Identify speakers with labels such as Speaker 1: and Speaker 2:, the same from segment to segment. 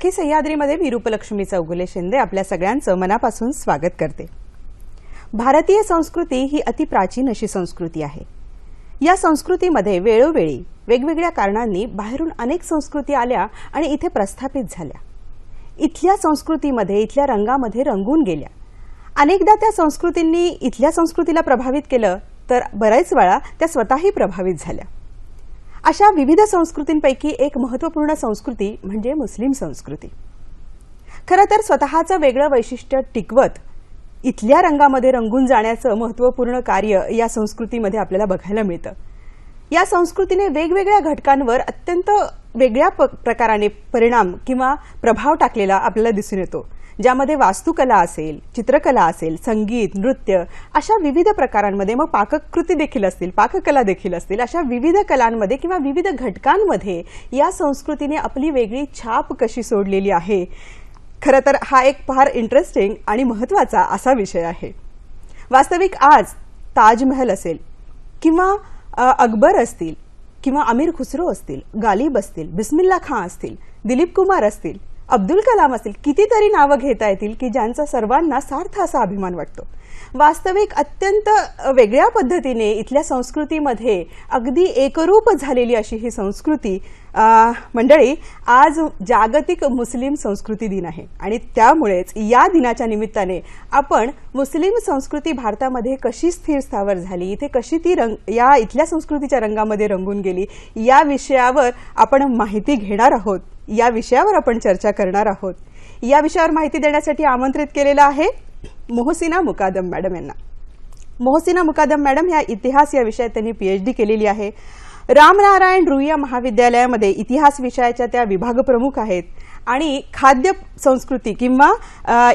Speaker 1: सखी सह्याद्रीमध्ये मी रूपलक्ष्मी चौगुले शिंदे आपल्या सगळ्यांचं मनापासून स्वागत करते. भारतीय संस्कृती ही अति प्राचीन अशी संस्कृती आहे. या संस्कृतीमध्ये वेळोवेळी वेगवेगळ्या कारणांनी बाहेरून अनेक संस्कृती आल्या आणि इथे प्रस्थापित झाल्या. इथल्या संस्कृतीमध्ये इथल्या रंगामध्ये रंगून गेल्या. अनेकदा त्या संस्कृतींनी इथल्या संस्कृतीला प्रभावित केलं तर बऱ्याच वेळा त्या स्वतःही प्रभावित झाल्या. अशा विविध संस्कृतींपैकी एक महत्त्वपूर्ण संस्कृती म्हणजे मुस्लिम संस्कृती. खरं तर स्वतःचं वेगळं वैशिष्ट्य टिकवत इथल्या रंगामध्ये रंगून जाण्याचं महत्त्वपूर्ण कार्य या संस्कृतीमध्ये आपल्याला बघायला मिळतं. या संस्कृतीने वेगवेगळ्या घटकांवर अत्यंत वेगळ्या प- प्रकाराने परिणाम किंवा प्रभाव टाकलेला आपल्याला दिसून येतो. ज्यामध्ये वास्तुकला असेल चित्रकला असेल संगीत नृत्य अशा विविध प्रकारांमध्ये मग पाककृती देखील असतील पाककला देखील असतील अशा विविध कलांमध्ये किंवा विविध घटकांमध्ये या संस्कृतीने आपली वेगळी छाप कशी सोडलेली आहे? खरं तर हा एक फार इंटरेस्टिंग आणि महत्त्वाचा असा विषय आहे. वास्तविक आज ताजमहल असेल किंवा अकबर असतील किंवा अमीर खुसरो असतील गालिब असतील बिस्मिल्ला खां असतील दिलीप कुमार असतील अब्दुल कलाम असतील कितीतरी नावं घेता येतील की ज्यांचा सर्वांना सार्थ असा अभिमान वाटतो. वास्तविक अत्यंत वेगळ्या पद्धतीने इथल्या संस्कृतीमध्ये अगदी एकरूप झालेली अशी ही संस्कृती मंडळी आज जागतिक मुस्लिम संस्कृती दिन आहे. आणि त्यामुळेच या दिनाच्या निमित्ताने आपण मुस्लिम संस्कृती भारतामध्ये कशी स्थिर स्थावर झाली इथे कशी ती रंग या इथल्या संस्कृतीच्या रंगामध्ये रंगून गेली या विषयावर आपण माहिती घेणार आहोत या विषयावर आपण चर्चा करणार आहोत. या विषयावर माहिती देण्यासाठी आमंत्रित केलेलं आहे मोहसिना मुकादम मॅडम यांना. मोहसिना मुकादम मॅडम ह्या इतिहास या विषयात त्यांनी पीएचडी केलेली आहे. रामनारायण रुईया महाविद्यालयामध्ये इतिहास विषयाच्या त्या विभाग प्रमुख आहेत. आणि खाद्य संस्कृती किंवा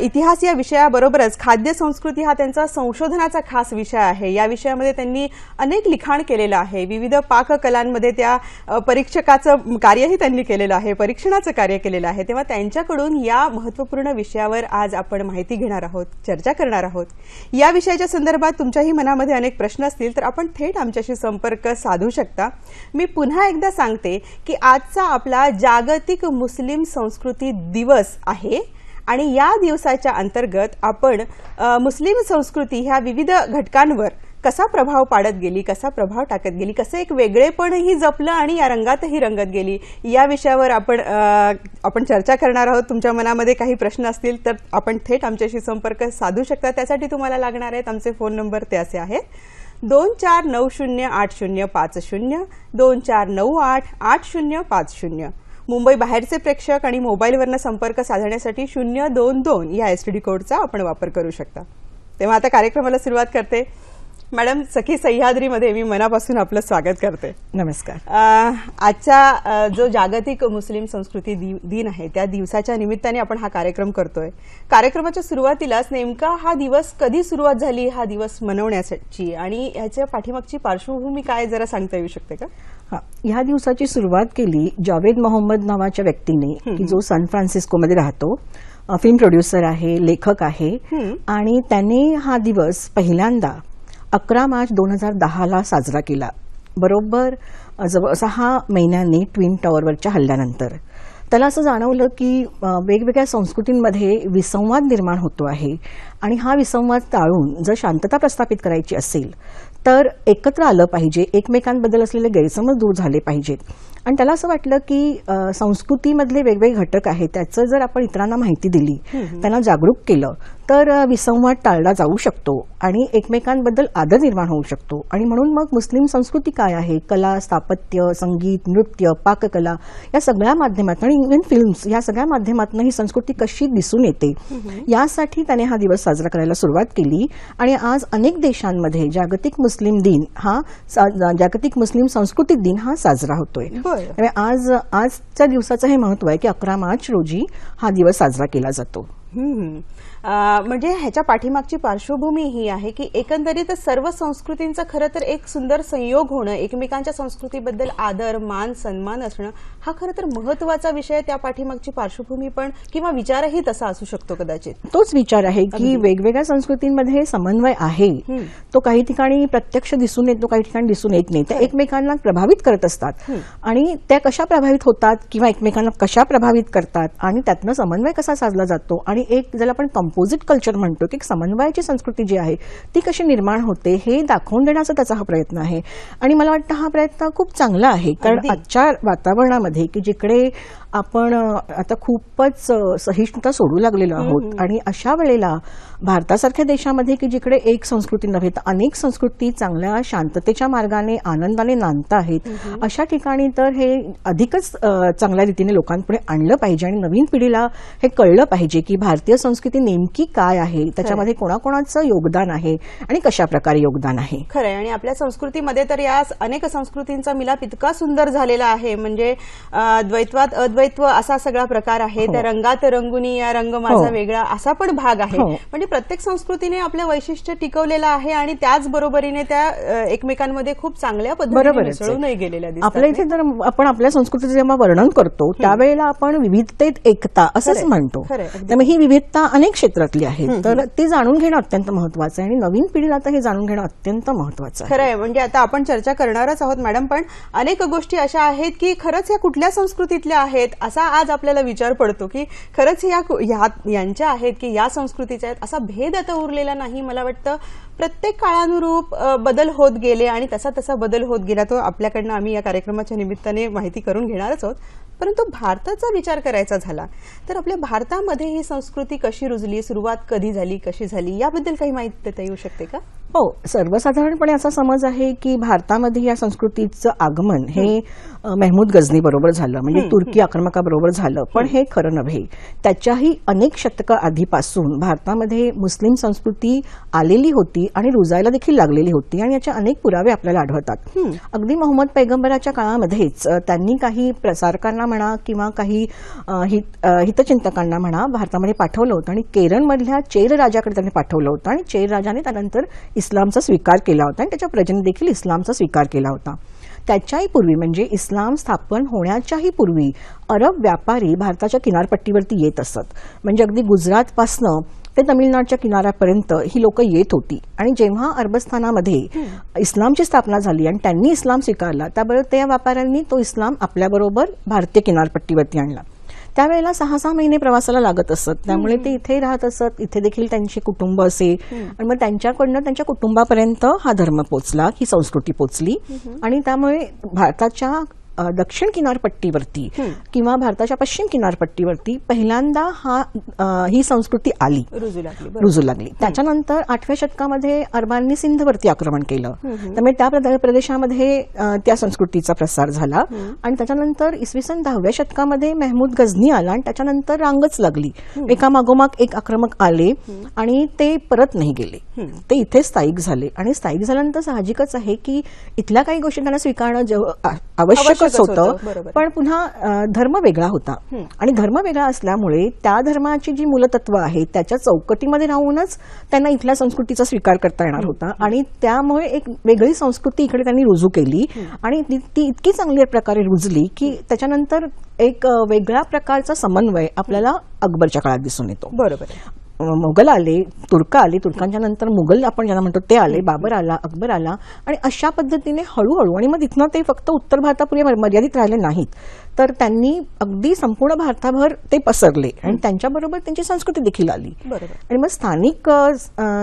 Speaker 1: इतिहास या विषयाबरोबरच खाद्य संस्कृती हा त्यांचा संशोधनाचा खास विषय आहे. या विषयामध्ये त्यांनी अनेक लिखाण केलेलं आहे. विविध पाककलांमध्ये त्या परीक्षकाचं कार्यही त्यांनी केलेलं आहे. परीक्षणाचं कार्य केलेलं आहे. तेव्हा त्यांच्याकडून या महत्त्वपूर्ण विषयावर आज आपण माहिती घेणार आहोत चर्चा करणार आहोत. या विषयाच्या संदर्भात तुमच्याही मनामध्ये अनेक प्रश्न असतील तर आपण थेट आमच्याशी संपर्क साधू शकता. मी पुन्हा एकदा सांगते की आजचा आपला जागतिक मुस्लिम संस्कृती संस्कृती दिवस आहे. आणि या दिवसाच्या अंतर्गत आपण मुस्लिम संस्कृती ह्या विविध घटकांवर कसा प्रभाव पाडत गेली कसा प्रभाव टाकत गेली कसं एक वेगळेपणही जपलं आणि या रंगातही रंगत गेली या विषयावर आपण आपण चर्चा करणार आहोत. तुमच्या मनामध्ये काही प्रश्न असतील तर आपण थेट आमच्याशी संपर्क साधू शकता. त्यासाठी तुम्हाला लागणार आहेत आमचे फोन नंबर ते असे आहेत. दोन चार नऊ शून्य आठ शून्य पाच शून्य दोन चार नऊ आठ आठ शून्य पाच शून्य. मुंबई बाहेरचे प्रेक्षक आणि मोबाईलवरनं संपर्क साधण्यासाठी शून्य दोन दोन या एस टी डी कोडचा आपण वापर करू शकता. तेव्हा आता कार्यक्रमाला सुरुवात करते. मॅडम सखी सह्याद्रीमध्ये मी मनापासून आपलं स्वागत करते.
Speaker 2: नमस्कार.
Speaker 1: आजचा जो जागतिक मुस्लिम संस्कृती दिन आहे त्या दिवसाच्या निमित्ताने आपण हा कार्यक्रम करतोय. कार्यक्रमाच्या सुरुवातीलाच नेमका हा दिवस कधी सुरुवात झाली हा दिवस मनवण्याची आणि ह्याच्या पाठीमागची पार्श्वभूमी काय जरा सांगता येऊ शकते का?
Speaker 2: ह्या दिवसाची सुरुवात केली जावेद मोहम्मद नावाच्या व्यक्तीने की जो सान फ्रान्सिस्कोमध्ये राहतो. फिल्म प्रोड्युसर आहे लेखक आहे. आणि त्याने हा दिवस पहिल्यांदा अकरा मार्च दोन हजार दहाला साजरा केला. बरोबर जवळ सहा महिन्यांनी ट्विन टॉवरवरच्या हल्ल्यानंतर. त्याला असं जाणवलं की वेगवेगळ्या संस्कृतींमध्ये विसंवाद निर्माण होतो आहे. आणि हा विसंवाद टाळून जर शांतता प्रस्थापित करायची असेल तर एकत्र आलं पाहिजे. एकमेकांबद्दल असलेले गैरसमज दूर झाले पाहिजेत. आणि त्याला असं वाटलं की संस्कृतीमधले वेगवेगळे घटक आहेत त्याचं जर आपण इतरांना माहिती दिली त्यांना जागरूक केलं तर विसंवाद टाळला जाऊ शकतो आणि एकमेकांबद्दल आदर निर्माण होऊ शकतो. आणि म्हणून मग मुस्लिम संस्कृती काय आहे? कला स्थापत्य संगीत नृत्य पाककला या सगळ्या माध्यमातून आणि इव्हन फिल्म्स या सगळ्या माध्यमातून ही संस्कृती कशी दिसून येते? यासाठी त्याने हा दिवस साजरा करायला सुरुवात केली. आणि आज अनेक देशांमध्ये जागतिक मुस्लिम दिन हा जागतिक मुस्लिम सांस्कृतिक दिन हा साजरा होतोय. त्यामुळे आज आजच्या दिवसाचं हे महत्त्व आहे की अकरा मार्च रोजी हा दिवस साजरा केला जातो.
Speaker 1: म्हणजे ह्याच्या पाठीमागची पार्श्वभूमी ही आहे की एकंदरीत सर्व संस्कृतींचा खरं तर एक सुंदर संयोग होणं एकमेकांच्या संस्कृतीबद्दल आदर मान सन्मान असणं हा खरं तर महत्त्वाचा विषय. त्या पाठीमागची पार्श्वभूमी पण किंवा विचारही तसा असू शकतो कदाचित
Speaker 2: तोच विचार आहे की. वेगवेगळ्या संस्कृतींमध्ये समन्वय आहे. तो काही ठिकाणी प्रत्यक्ष दिसून येतो काही ठिकाणी दिसून येत नाही त्या एकमेकांना प्रभावित करत असतात आणि त्या कशा प्रभावित होतात किंवा एकमेकांना कशा प्रभावित करतात आणि त्यातनं समन्वय कसा साधला जातो आणि एक ज्याला आपण कंपोजिट कल्चर म्हणतो की समन्वयाची संस्कृती जी आहे ती कशी निर्माण होते हे दाखवून देण्याचा त्याचा हा प्रयत्न आहे आणि मला वाटतं हा प्रयत्न खूप चांगला आहे कारण. आजच्या वातावरणामध्ये की जिकडे आपण आता खूपच सहिष्णुता सोडू लागलेलो आहोत. आणि अशा वेळेला भारतासारख्या देशामध्ये की जिकडे एक संस्कृती नव्हे तर अनेक संस्कृती चांगल्या शांततेच्या मार्गाने आनंदाने नांदत आहेत. अशा ठिकाणी तर हे अधिकच चांगल्या रीतीने लोकांपुढे आणलं पाहिजे आणि नवीन पिढीला हे कळलं पाहिजे की भारतीय संस्कृती नेमकी काय आहे त्याच्यामध्ये कोणाकोणाचं योगदान आहे आणि कशा प्रकारे योगदान आहे.
Speaker 1: खरंय आणि आपल्या संस्कृतीमध्ये तर या अनेक संस्कृतींचा मिलाप इतका सुंदर झालेला आहे. म्हणजे अं, द्वैत्वात अद्वैत्व असा सगळा प्रकार आहे.
Speaker 2: हो.
Speaker 1: त्या रंगात रंगुनी या रंग माझा
Speaker 2: हो.
Speaker 1: वेगळा असा पण भाग आहे.
Speaker 2: हो.
Speaker 1: म्हणजे प्रत्येक संस्कृतीने आपलं वैशिष्ट्य टिकवलेलं आहे आणि त्याच बरोबरीने त्या एकमेकांमध्ये खूप चांगल्या पद्धतीने. मिसळूनही गेलेल्या
Speaker 2: आपल्या इथे जर आपण आपल्या संस्कृतीचं जेव्हा वर्णन करतो त्यावेळेला आपण विविधतेत एकता असंच म्हणतो. त्यामुळे ही विविधता अनेक क्षेत्रातली आहे. तर ती जाणून घेणं अत्यंत महत्वाचं आहे आणि नवीन पिढीला तर हे जाणून घेणं अत्यंत महत्वाचं आहे.
Speaker 1: खरं आहे म्हणजे आता आपण चर्चा करणारच आहोत मॅडम पण अनेक गोष्टी अशा आहेत की खरंच या कुठल्या संस्कृतीतल्या आहेत असा आज आपल्याला विचार पडतो की खरंच या कु- यांच्या आहेत की या संस्कृतीच्या आहेत असा भेद आता उरलेला नाही मला वाटतं. प्रत्येक काळानुरूप बदल होत गेले आणि तसा तसा बदल होत गेला तो आपल्याकडनं आम्ही या कार्यक्रमाच्या निमित्ताने माहिती करून घेणारच आहोत. परंतु भारताचा विचार करायचा झाला तर आपल्या भारतामध्ये ही संस्कृती कशी रुजली सुरुवात कधी झाली कशी झाली याबद्दल काही माहिती देता येऊ शकते का?
Speaker 2: हो सर्वसाधारणपणे असा समज आहे की भारतामध्ये या संस्कृतीचं आगमन हे मेहमूद गझनी बरोबर झालं म्हणजे तुर्की आक्रमकाबरोबर झालं पण हे. खरं नव्हे. त्याच्याही अनेक शतकं आधीपासून भारतामध्ये मुस्लिम संस्कृती आलेली होती आणि रुजायला देखील लागलेली होती आणि याचे अनेक पुरावे आपल्याला आढळतात. अगदी मोहम्मद पैगंबराच्या काळामध्येच त्यांनी काही प्रसारकांना म्हणा किंवा काही हितचिंतकांना म्हणा भारतामध्ये पाठवलं होतं आणि केरळमधल्या चेर राजाकडे त्यांनी पाठवलं होतं आणि चेर राजाने त्यानंतर इस्लामचा स्वीकार केला होता आणि त्याच्या प्रजेने देखील इस्लामचा स्वीकार केला होता. त्याच्याही पूर्वी म्हणजे इस्लाम स्थापन होण्याच्याही पूर्वी अरब व्यापारी भारताच्या किनारपट्टीवरती येत असत. म्हणजे अगदी गुजरातपासनं ते तमिळनाडच्या किनाऱ्यापर्यंत ही लोक येत होती. आणि जेव्हा अरबस्थानामध्ये इस्लामची स्थापना झाली आणि त्यांनी इस्लाम स्वीकारला त्याबरोबर त्या व्यापाऱ्यांनी तो इस्लाम आपल्याबरोबर भारतीय किनारपट्टीवरती आणला. त्यावेळेला सहा सहा महिने प्रवासाला लागत असत. त्यामुळे ते इथे राहत असत. इथे देखील त्यांचे कुटुंब असे. आणि मग त्यांच्याकडनं त्यांच्या कुटुंबापर्यंत हा धर्म पोचला ही संस्कृती पोचली. आणि त्यामुळे भारताच्या दक्षिण किनारपट्टीवरती किंवा भारताच्या पश्चिम किनारपट्टीवरती पहिल्यांदा हा ही संस्कृती आली.
Speaker 1: रुजू लागली
Speaker 2: त्याच्यानंतर आठव्या शतकामध्ये अरबांनी सिंधवरती आक्रमण केलं. त्यामुळे त्या प्रद- प्रदेशामध्ये त्या संस्कृतीचा प्रसार झाला. आणि त्याच्यानंतर इसवी सन दहाव्या शतकामध्ये मेहमूद गझनी आला आणि त्याच्यानंतर रांगच लागली. एकामागोमाग एक आक्रमक आले आणि ते परत नाही गेले. ते इथे स्थायिक झाले. आणि स्थायिक झाल्यानंतर साहजिकच आहे की इथल्या काही गोष्टी त्यांना स्वीकारणं जेव- आवश्यकच
Speaker 1: होतं.
Speaker 2: पण पुन्हा धर्म वेगळा होता. आणि धर्म वेगळा असल्यामुळे त्या धर्माची जी मूलतत्व आहेत त्याच्या चौकटीमध्ये राहूनच त्यांना इथल्या संस्कृतीचा स्वीकार करता येणार होता. आणि त्यामुळे एक वेगळी संस्कृती इकडे त्यांनी रुजू केली. आणि ती इतकी चांगल्या प्रकारे रुजली की त्याच्यानंतर एक वेगळ्या प्रकारचा समन्वय आपल्याला अकबरच्या काळात दिसून येतो.
Speaker 1: बरोबर.
Speaker 2: मोगल आले तुर्क आले तुर्कांच्या नंतर मुघल आपण ज्यांना म्हणतो ते आले बाबर आला अकबर आला आणि अशा पद्धतीने हळूहळू आणि मग तिथनं ते फक्त उत्तर भारतापुढे मर्यादित राहिले नाहीत. तर त्यांनी अगदी संपूर्ण भारताभर ते पसरले आणि त्यांच्याबरोबर त्यांची संस्कृती देखील आली.
Speaker 1: बरोबर.
Speaker 2: आणि मग स्थानिक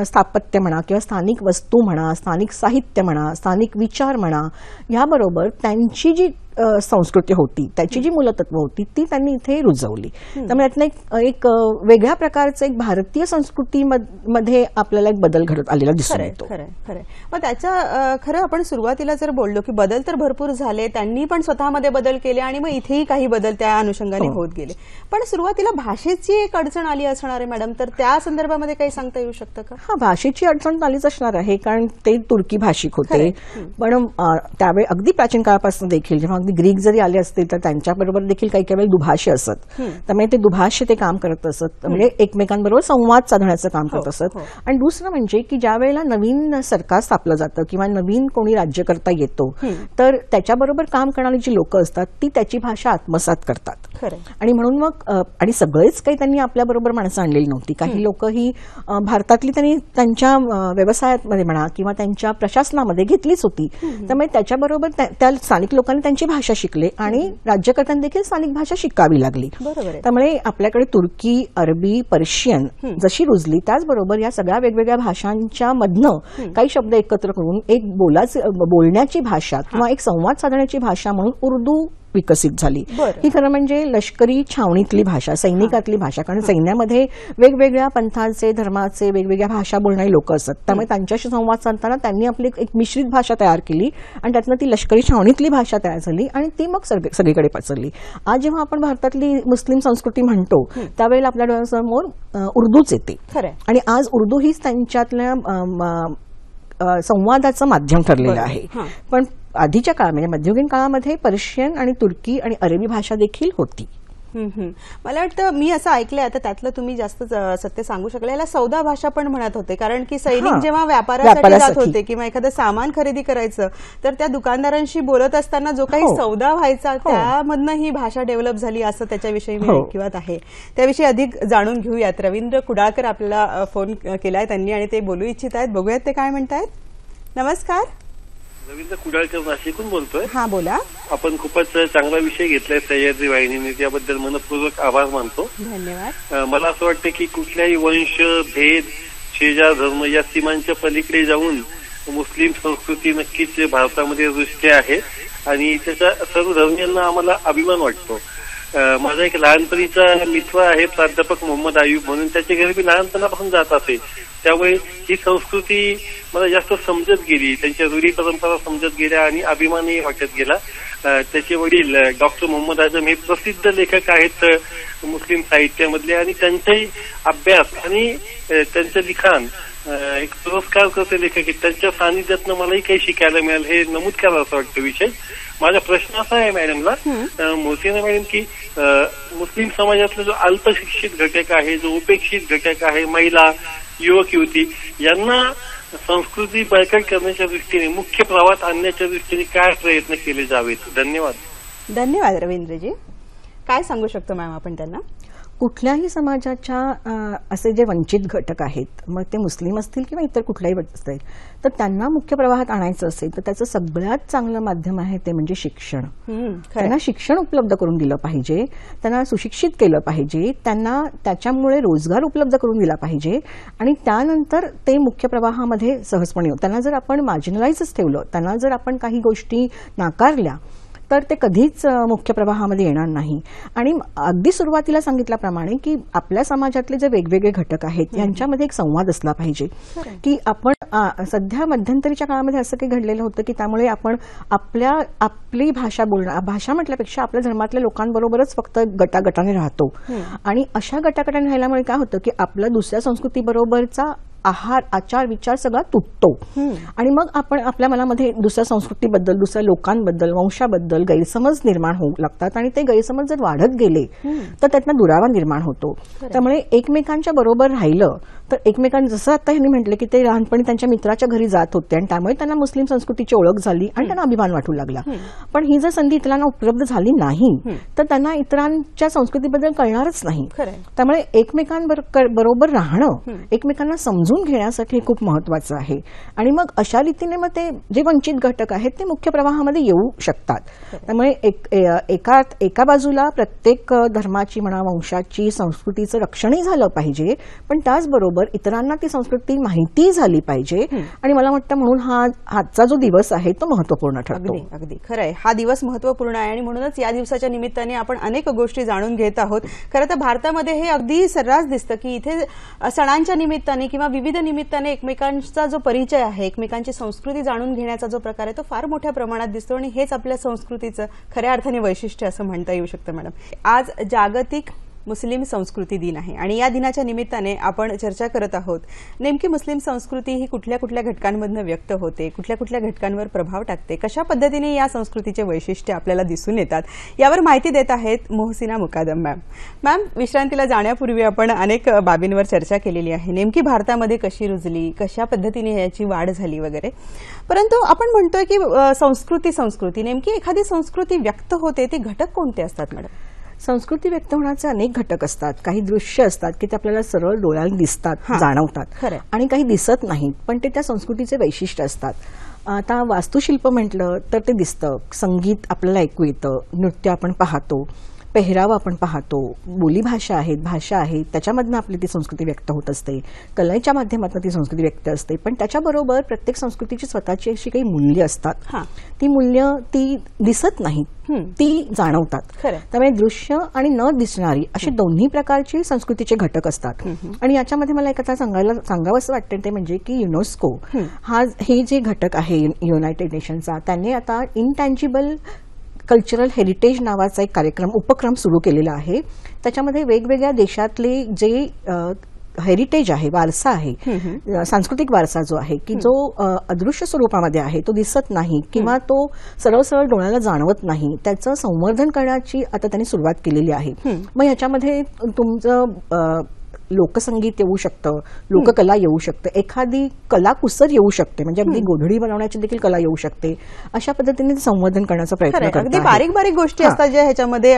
Speaker 2: स्थापत्य म्हणा किंवा स्थानिक वस्तू म्हणा स्थानिक साहित्य म्हणा स्थानिक विचार म्हणा याबरोबर त्यांची जी संस्कृती होती. त्याची जी मूलतत्व होती ती त्यांनी इथे रुजवली. त्यामुळे यातनं एक एक वेगळ्या प्रकारचं एक भारतीय संस्कृती मध- मध्ये आपल्याला एक बदल घडत आलेला दिसून येतो.
Speaker 1: मग त्याच्या खरं आपण सुरुवातीला जर बोललो की बदल तर भरपूर झाले त्यांनी पण स्वतःमध्ये बदल केले आणि मग इथेही काही बदल त्या अनुषंगाने
Speaker 2: हो.
Speaker 1: होत गेले. पण सुरुवातीला भाषेची एक अडचण आली असणार आहे मॅडम तर त्या संदर्भामध्ये काही सांगता येऊ शकतं का?
Speaker 2: हा भाषेची अडचण आलीच असणार आहे कारण ते तुर्की भाषिक होते. पण त्यावेळी अगदी प्राचीन काळापासून देखील जेव्हा अगदी ग्रीक जरी आले असतील तर त्यांच्याबरोबर देखील काही काही वेळी दुभाषे असत. त्यामुळे ते दुभाष्य ते काम करत असत. म्हणजे एकमेकांबरोबर संवाद साधण्याचं काम करत
Speaker 1: हो,
Speaker 2: असत.
Speaker 1: हो.
Speaker 2: आणि दुसरं म्हणजे की ज्या वेळेला नवीन सरकार स्थापलं जातं किंवा नवीन कोणी राज्यकर्ता येतो तर त्याच्याबरोबर काम करणारी जी लोक असतात ती त्याची भाषा आत्मसात करतात. आणि म्हणून मग आणि सगळेच काही त्यांनी आपल्या बरोबर माणसं आणलेली नव्हती. काही लोक ही भारतातली त्यांनी त्यांच्या व्यवसायामध्ये म्हणा किंवा त्यांच्या प्रशासनामध्ये घेतलीच होती. त्यामुळे त्याच्याबरोबर त्या त्या स्थानिक लोकांनी त्यांची भाषा शिकले आणि राज्यकर्त्यांनी देखील स्थानिक भाषा शिकावी लागली.
Speaker 1: बरोबर
Speaker 2: त्यामुळे आपल्याकडे तुर्की अरबी पर्शियन जशी रुजली त्याचबरोबर या सगळ्या वेगवेगळ्या भाषांच्या मधनं काही शब्द एकत्र करून एक बोलाच बोलण्याची भाषा किंवा एक संवाद साधण्याची भाषा म्हणून उर्दू विकसित झाली. ही खरं म्हणजे लष्करी छावणीतली भाषा सैनिकातली भाषा कारण सैन्यामध्ये वेगवेगळ्या पंथाचे धर्माचे वेगवेगळ्या भाषा बोलणारी लोक असतात त्यामुळे त्यांच्याशी संवाद साधताना त्यांनी आपली एक- मिश्रित भाषा तयार केली आणि त्यातनं ती लष्करी छावणीतली भाषा तयार झाली आणि ती मग सगळे- सगळीकडे पसरली आज जेव्हा आपण भारतातली मुस्लिम संस्कृती म्हणतो त्यावेळेला आपल्या डोळ्यासमोर उर्दूच येते. आणि आज उर्दू हीच त्यांच्यातल्या संवादाचं माध्यम ठरलेलं. आहे. पण आधीच्या काळात म्हणजे मध्ययुगीन काळामध्ये पर्शियन आणि तुर्की आणि अरबी भाषा देखील होती.
Speaker 1: मला वाटतं मी असं ऐकलंय आता त्यातलं तुम्ही जास्त सत्य सांगू शकले याला सौदा भाषा पण म्हणत होते कारण की सैनिक. जेव्हा व्यापारासाठी जात. होते किंवा एखादं सामान खरेदी करायचं तर त्या दुकानदारांशी बोलत असताना जो काही
Speaker 2: हो.
Speaker 1: सौदा व्हायचा
Speaker 2: हो.
Speaker 1: त्यामधनं ही भाषा डेव्हलप झाली असं त्याच्याविषयी मी
Speaker 2: हो.
Speaker 1: ऐकिवात आहे त्याविषयी अधिक जाणून घेऊयात रवींद्र कुडाळकर आपल्याला फोन केलाय त्यांनी आणि ते बोलू इच्छित आहेत बघूयात ते काय म्हणतायत नमस्कार
Speaker 3: रवींद्र कुडाळकर नाशिकहून बोलतोय.
Speaker 1: हा बोला.
Speaker 3: आपण खूपच चांगला विषय घेतलाय सह्याद्री वाहिनीने त्याबद्दल मनपूर्वक आभार मानतो.
Speaker 1: धन्यवाद.
Speaker 3: मला असं वाटतं की कुठल्याही वंश भेद शेजार धर्म या सीमांच्या पलीकडे जाऊन मुस्लिम संस्कृती नक्कीच भारतामध्ये रुजते आहे. आणि त्याचा सर्व धर्मियांना आम्हाला अभिमान वाटतो. माझा एक लहानपणीचा मित्र आहे प्राध्यापक मोहम्मद आयुब म्हणून. त्याच्या घरी मी लहानपणापासून जात असे. त्यामुळे ही संस्कृती मला जास्त समजत गेली. त्यांच्या रूढी परंपरा समजत गेल्या आणि अभिमानही वाटत गेला. त्याचे वडील डॉक्टर मोहम्मद आजम हे प्रसिद्ध लेखक आहेत मुस्लिम साहित्यामधले. आणि त्यांचाही अभ्यास आणि त्यांचं लिखाण एक पुरस्कार करते लेखक आहेत. त्यांच्या सानिध्यातनं मलाही काही शिकायला मिळालं. हे नमूद करावं असं वाटतं विषय. माझा प्रश्न असा आहे मॅडमला अं, मोहसिना मॅडम की मुस्लिम समाजातला जो अल्पशिक्षित घटक आहे जो उपेक्षित घटक आहे महिला युवक युवती यांना संस्कृती बळकट करण्याच्या दृष्टीने मुख्य प्रवाहात आणण्याच्या दृष्टीने काय प्रयत्न केले जावेत? धन्यवाद.
Speaker 1: धन्यवाद रवींद्रजी. काय सांगू शकतो मॅम आपण त्यांना?
Speaker 2: कुठल्याही समाजाच्या असे जे वंचित घटक आहेत मग ते मुस्लिम असतील किंवा इतर कुठल्याही असतील तर त्यांना मुख्य प्रवाहात आणायचं असेल तर त्याचं सगळ्यात चांगलं माध्यम आहे ते म्हणजे शिक्षण त्यांना शिक्षण उपलब्ध करून दिलं पाहिजे त्यांना सुशिक्षित केलं पाहिजे त्यांना त्याच्यामुळे रोजगार उपलब्ध करून दिला पाहिजे आणि त्यानंतर ते मुख्य प्रवाहामध्ये सहजपणे येऊ. त्यांना जर आपण मार्जिनलाइजच ठेवलं त्यांना जर आपण काही गोष्टी नाकारल्या तर ते कधीच मुख्य प्रवाहामध्ये येणार नाही. आणि अगदी सुरुवातीला सांगितल्याप्रमाणे की आपल्या समाजातले जे वेगवेगळे घटक आहेत यांच्यामध्ये एक संवाद असला पाहिजे. की आपण सध्या मध्यंतरीच्या काळामध्ये असं काही घडलेलं होतं की त्यामुळे आपण आपल्या आपली भाषा बोलणं भाषा म्हटल्यापेक्षा आपल्या धर्मातल्या लोकांबरोबरच फक्त गटागटाने राहतो. आणि अशा गटागटाने राहिल्यामुळे काय होतं की आपल्या दुसऱ्या संस्कृतीबरोबरचा आहार आचार विचार सगळा तुटतो. आणि मग आपण आपल्या मनामध्ये दुसऱ्या संस्कृतीबद्दल दुसऱ्या लोकांबद्दल वंशाबद्दल गैरसमज निर्माण होऊ लागतात आणि ते गैरसमज जर वाढत गेले तर त्यातनं दुरावा निर्माण होतो. त्यामुळे एकमेकांच्या बरोबर राहिलं तर एकमेकांना जसं आता ह्यांनी म्हटलं की ते लहानपणी त्यांच्या मित्राच्या घरी जात होते आणि त्यामुळे त्यांना मुस्लिम संस्कृतीची ओळख झाली आणि त्यांना अभिमान वाटू लागला. पण ही जर संधी इतरांना उपलब्ध झाली नाही तर त्यांना इतरांच्या संस्कृतीबद्दल कळणारच नाही. त्यामुळे एकमेकांबरोबर राहणं एकमेकांना समजून घेण्यासाठी हे खूप महत्वाचं आहे. आणि मग अशा रीतीने मग ते जे वंचित घटक आहेत ते मुख्य प्रवाहामध्ये येऊ शकतात. त्यामुळे एक एका बाजूला प्रत्येक धर्माची म्हणा वंशाची संस्कृतीचं रक्षणही झालं पाहिजे. पण त्याचबरोबर इतरांना ती संस्कृती माहिती झाली पाहिजे. आणि मला वाटतं म्हणून हा आजचा जो दिवस आहे तो महत्त्वपूर्ण ठरतो.
Speaker 1: अगदी अगदी. खरंय. हा दिवस महत्त्वपूर्ण आहे आणि म्हणूनच या दिवसाच्या निमित्ताने आपण अनेक गोष्टी जाणून घेत आहोत. खरं तर भारतामध्ये हे अगदी सर्रास दिसतं की इथे सणांच्या निमित्ताने किंवा विविध निमित्ताने एकमेकांचा जो परिचय आहे एकमेकांची संस्कृती जाणून घेण्याचा जो प्रकार आहे तो फार मोठ्या प्रमाणात दिसतो आणि हेच आपल्या संस्कृतीचं खऱ्या अर्थाने वैशिष्ट्य असं म्हणता येऊ शकतं मॅडम. आज जागतिक मुस्लिम संस्कृती दिन आहे. आणि या दिनाच्या निमित्ताने आपण चर्चा करत आहोत नेमकी मुस्लिम संस्कृती ही कुठल्या कुठल्या घटकांमधनं व्यक्त होते कुठल्या कुठल्या घटकांवर प्रभाव टाकते कशा पद्धतीने या संस्कृतीचे वैशिष्ट्य आपल्याला दिसून येतात यावर माहिती देत आहेत मोहसिना मुकादम मॅम. मॅम विश्रांतीला जाण्यापूर्वी आपण अनेक बाबींवर चर्चा केलेली आहे. नेमकी भारतामध्ये कशी रुजली कशा पद्धतीने याची वाढ झाली वगैरे. परंतु आपण म्हणतोय की संस्कृती संस्कृती नेमकी एखादी संस्कृती व्यक्त होते ते घटक कोणते असतात मॅडम?
Speaker 2: संस्कृती व्यक्त होण्याचे अनेक घटक असतात काही दृश्य असतात की ते आपल्याला सरळ डोळ्याला दिसतात. जाणवतात. आणि काही दिसत नाहीत पण ते त्या संस्कृतीचे वैशिष्ट्य असतात आता वास्तुशिल्प म्हटलं तर ते दिसतं संगीत आपल्याला ऐकू येतं नृत्य आपण पाहतो पेहराव आपण पाहतो. बोलीभाषा आहेत भाषा आहेत त्याच्यामधनं आपली ती संस्कृती व्यक्त होत असते. कलेच्या माध्यमातून ती संस्कृती व्यक्त असते. पण त्याच्याबरोबर प्रत्येक संस्कृतीची स्वतःची अशी काही मूल्य असतात.
Speaker 1: हा.
Speaker 2: ती मूल्य ती दिसत नाहीत. ती जाणवतात. त्यामुळे दृश्य आणि न दिसणारी अशी दोन्ही प्रकारची संस्कृतीचे घटक असतात. आणि याच्यामध्ये मला एक आता सांगायला सांगावंसं वाटतं ते म्हणजे की युनेस्को हा. हे जे घटक आहे युनायटेड नेशनचा त्यांनी आता इनटँजिबल कल्चरल हेरिटेज नावाचा एक कार्यक्रम उपक्रम सुरू केलेला आहे. त्याच्यामध्ये वेगवेगळ्या देशातले जे हेरिटेज आहे वारसा आहे सांस्कृतिक वारसा जो आहे की जो अदृश्य स्वरूपामध्ये आहे तो दिसत नाही किंवा तो सरळ सरळ डोळ्याला जाणवत नाही त्याचं संवर्धन करण्याची आता त्यांनी सुरुवात केलेली आहे. मग ह्याच्यामध्ये तुमचं लोकसंगीत येऊ शकतं लोककला येऊ शकते एखादी कलाकुसर येऊ शकते म्हणजे अगदी गोधडी बनवण्याची देखील कला येऊ शकते अशा पद्धतीने संवर्धन करण्याचा प्रयत्न
Speaker 1: अगदी. बारीक बारीक गोष्टी. असतात ज्या ह्याच्यामध्ये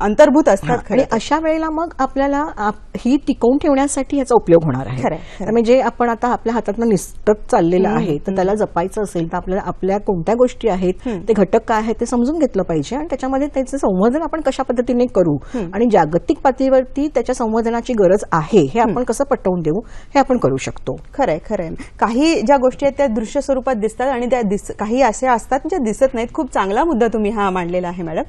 Speaker 1: अंतर्भूत असतात
Speaker 2: आणि अशा वेळेला मग आपल्याला आप- ही टिकवून ठेवण्यासाठी याचा उपयोग होणार आहे.
Speaker 1: खरंय, खरंय.
Speaker 2: त्यामुळे जे आपण आता आपल्या हातातनं निसटत चाललेलं आहे तर त्याला जपायचं असेल तर आपल्याला आपल्या कोणत्या गोष्टी आहेत ते घटक काय आहेत ते समजून घेतलं पाहिजे आणि त्याच्यामध्ये त्याचं संवर्धन आपण कशा पद्धतीने करू आणि जागतिक पातळीवरती त्याच्या संवर्धनाची गरज आहे हे आपण कसं पटवून देऊ हे आपण करू शकतो.
Speaker 1: खरंय खरंय. काही ज्या गोष्टी आहेत त्या दृश्य स्वरूपात दिसतात आणि त्या दिस काही अशा असतात ज्या दिसत नाहीत. खूप चांगला मुद्दा तुम्ही हा मांडलेला आहे मॅडम.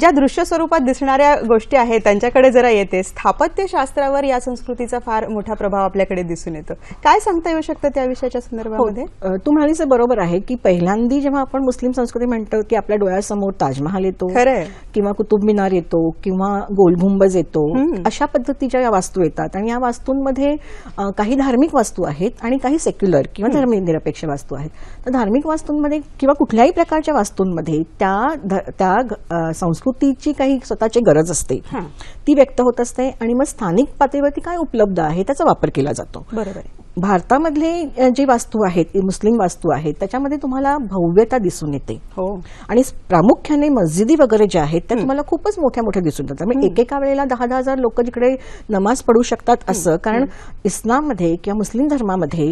Speaker 1: ज्या दृश्य स्वरूपात दिसणाऱ्या गोष्टी आहेत त्यांच्याकडे जरा येते. स्थापत्यशास्त्रावर या संस्कृतीचा फार मोठा प्रभाव आपल्याकडे दिसून येतो. काय सांगता येऊ शकतं त्या विषयाच्या संदर्भामध्ये?
Speaker 2: अ, तू म्हणालीस ते बरोबर आहे की पहिल्यांदी जेव्हा आपण मुस्लिम संस्कृती म्हणतो की आपल्या डोळ्यासमोर ताजमहाल येतो
Speaker 1: खरंय.
Speaker 2: किंवा कुतुब मिनार येतो किंवा गोलगुंबज येतो अशा पद्धतीच्या या वास्तू येतात. आणि या वास्तूंमध्ये काही धार्मिक वास्तू आहेत आणि काही सेक्युलर किंवा धर्मनिरपेक्ष वास्तू आहेत. तर धार्मिक वास्तूंमध्ये किंवा कुठल्याही प्रकारच्या वास्तूंमध्ये त्या त्या संस्कृतीची काही स्वतःची गरज असते. ती व्यक्त होत असते आणि मग स्थानिक पातळीवरती काय उपलब्ध आहे त्याचा वापर केला जातो.
Speaker 1: बरोबर
Speaker 2: भारतामधले जे वास्तू आहेत मुस्लिम वास्तू आहेत त्याच्यामध्ये तुम्हाला भव्यता दिसून येते.
Speaker 1: हो.
Speaker 2: आणि प्रामुख्याने मस्जिदी वगैरे ज्या आहेत त्या तुम्हाला खूपच मोठ्या मोठ्या दिसून येतात. म्हणजे एकेका वेळेला दहा दहा हजार लोक जिकडे नमाज पडू शकतात असं कारण इस्लाममध्ये किंवा मुस्लिम धर्मामध्ये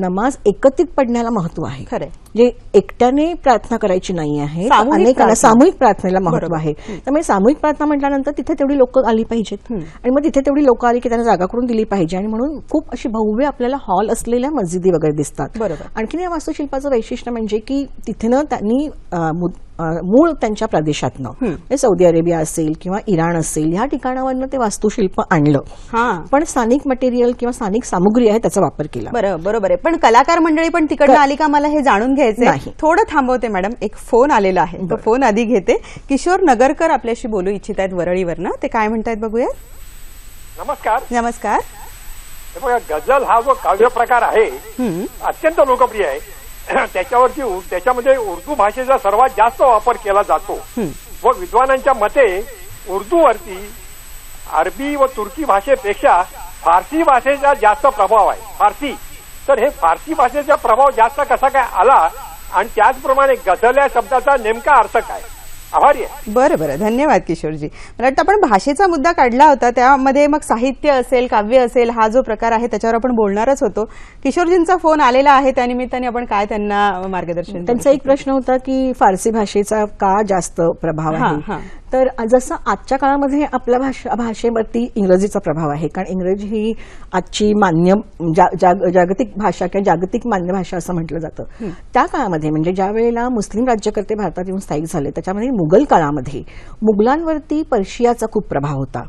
Speaker 2: नमाज एकत्रित पडण्याला महत्त्व आहे.
Speaker 1: खरंय.
Speaker 2: जे एकट्याने प्रार्थना करायची नाही आहे
Speaker 1: सामूहिक
Speaker 2: अनेकांना. सामूहिक प्रार्थनेला
Speaker 1: महत्त्व.
Speaker 2: आहे. त्यामुळे सामूहिक प्रार्थना म्हटल्यानंतर तिथे तेवढी लोक आली पाहिजेत. आणि मग तिथे तेवढी लोक आली की त्यांना जागा करून दिली पाहिजे. आणि म्हणून खूप अशी भव्य आपल्याला हॉल असलेल्या मस्जिदी वगैरे दिसतात.
Speaker 1: बरोबर.
Speaker 2: आणखीन या वास्तुशिल्पाचं वैशिष्ट्य म्हणजे की तिथेनं त्यांनी अ, मु- अ, मूळ त्यांच्या प्रदेशातनं. म्हणजे सौदी अरेबिया असेल किंवा इराण असेल ह्या ठिकाणावरनं ते वास्तुशिल्प आणलं.
Speaker 1: हा.
Speaker 2: पण स्थानिक मटेरियल किंवा स्थानिक सामुग्री आहे त्याचा वापर केला.
Speaker 1: बरं बरोबर आहे. पण कलाकार मंडळी पण तिकडनं आली का मला हे जाणून घ्यायचंय?
Speaker 2: नाही.
Speaker 1: थोडं थांबवते मॅडम. एक फोन आलेला आहे. तो फोन आधी घेते. किशोर नगरकर आपल्याशी बोलू इच्छित आहेत वरळीवरनं. ते काय म्हणतायत बघूया
Speaker 4: नमस्कार.
Speaker 1: नमस्कार.
Speaker 4: बघा गझल हा जो काव्य प्रकार आहे अत्यंत लोकप्रिय आहे. त्याच्यावरती त्याच्यामध्ये उर्दू भाषेचा सर्वात जास्त वापर केला जातो. व विद्वानांच्या मते उर्दूवरती अरबी व तुर्की भाषेपेक्षा फारसी भाषेचा जास्त प्रभाव आहे. फारसी. तर हे फारसी भाषेचा प्रभाव जास्त कसा काय आला? आणि त्याचप्रमाणे गझल या शब्दाचा नेमका अर्थ काय? आभारी आहे.
Speaker 1: बरं बरं. धन्यवाद किशोरजी. मला वाटतं आपण भाषेचा मुद्दा काढला होता त्यामध्ये मग साहित्य असेल काव्य असेल हा जो प्रकार आहे त्याच्यावर आपण बोलणारच होतो. किशोरजींचा फोन आलेला आहे त्यानिमित्ताने आपण काय त्यांना मार्गदर्शन
Speaker 2: त्यांचा एक प्रश्न होता की फारसी भाषेचा का जास्त प्रभाव. आहे? तर जसं आजच्या काळामध्ये आपल्या भाषा भाषेवरती इंग्रजीचा प्रभाव आहे कारण इंग्रजी ही आजची मान्य जा- जाग- जागतिक भाषा किंवा जागतिक मान्य भाषा असं म्हटलं जातं. त्या काळामध्ये म्हणजे ज्या वेळेला मुस्लिम राज्यकर्ते भारतात येऊन स्थायिक झाले त्याच्यामध्ये मुघल काळामध्ये मुघलांवरती पर्शियाचा खूप प्रभाव होता.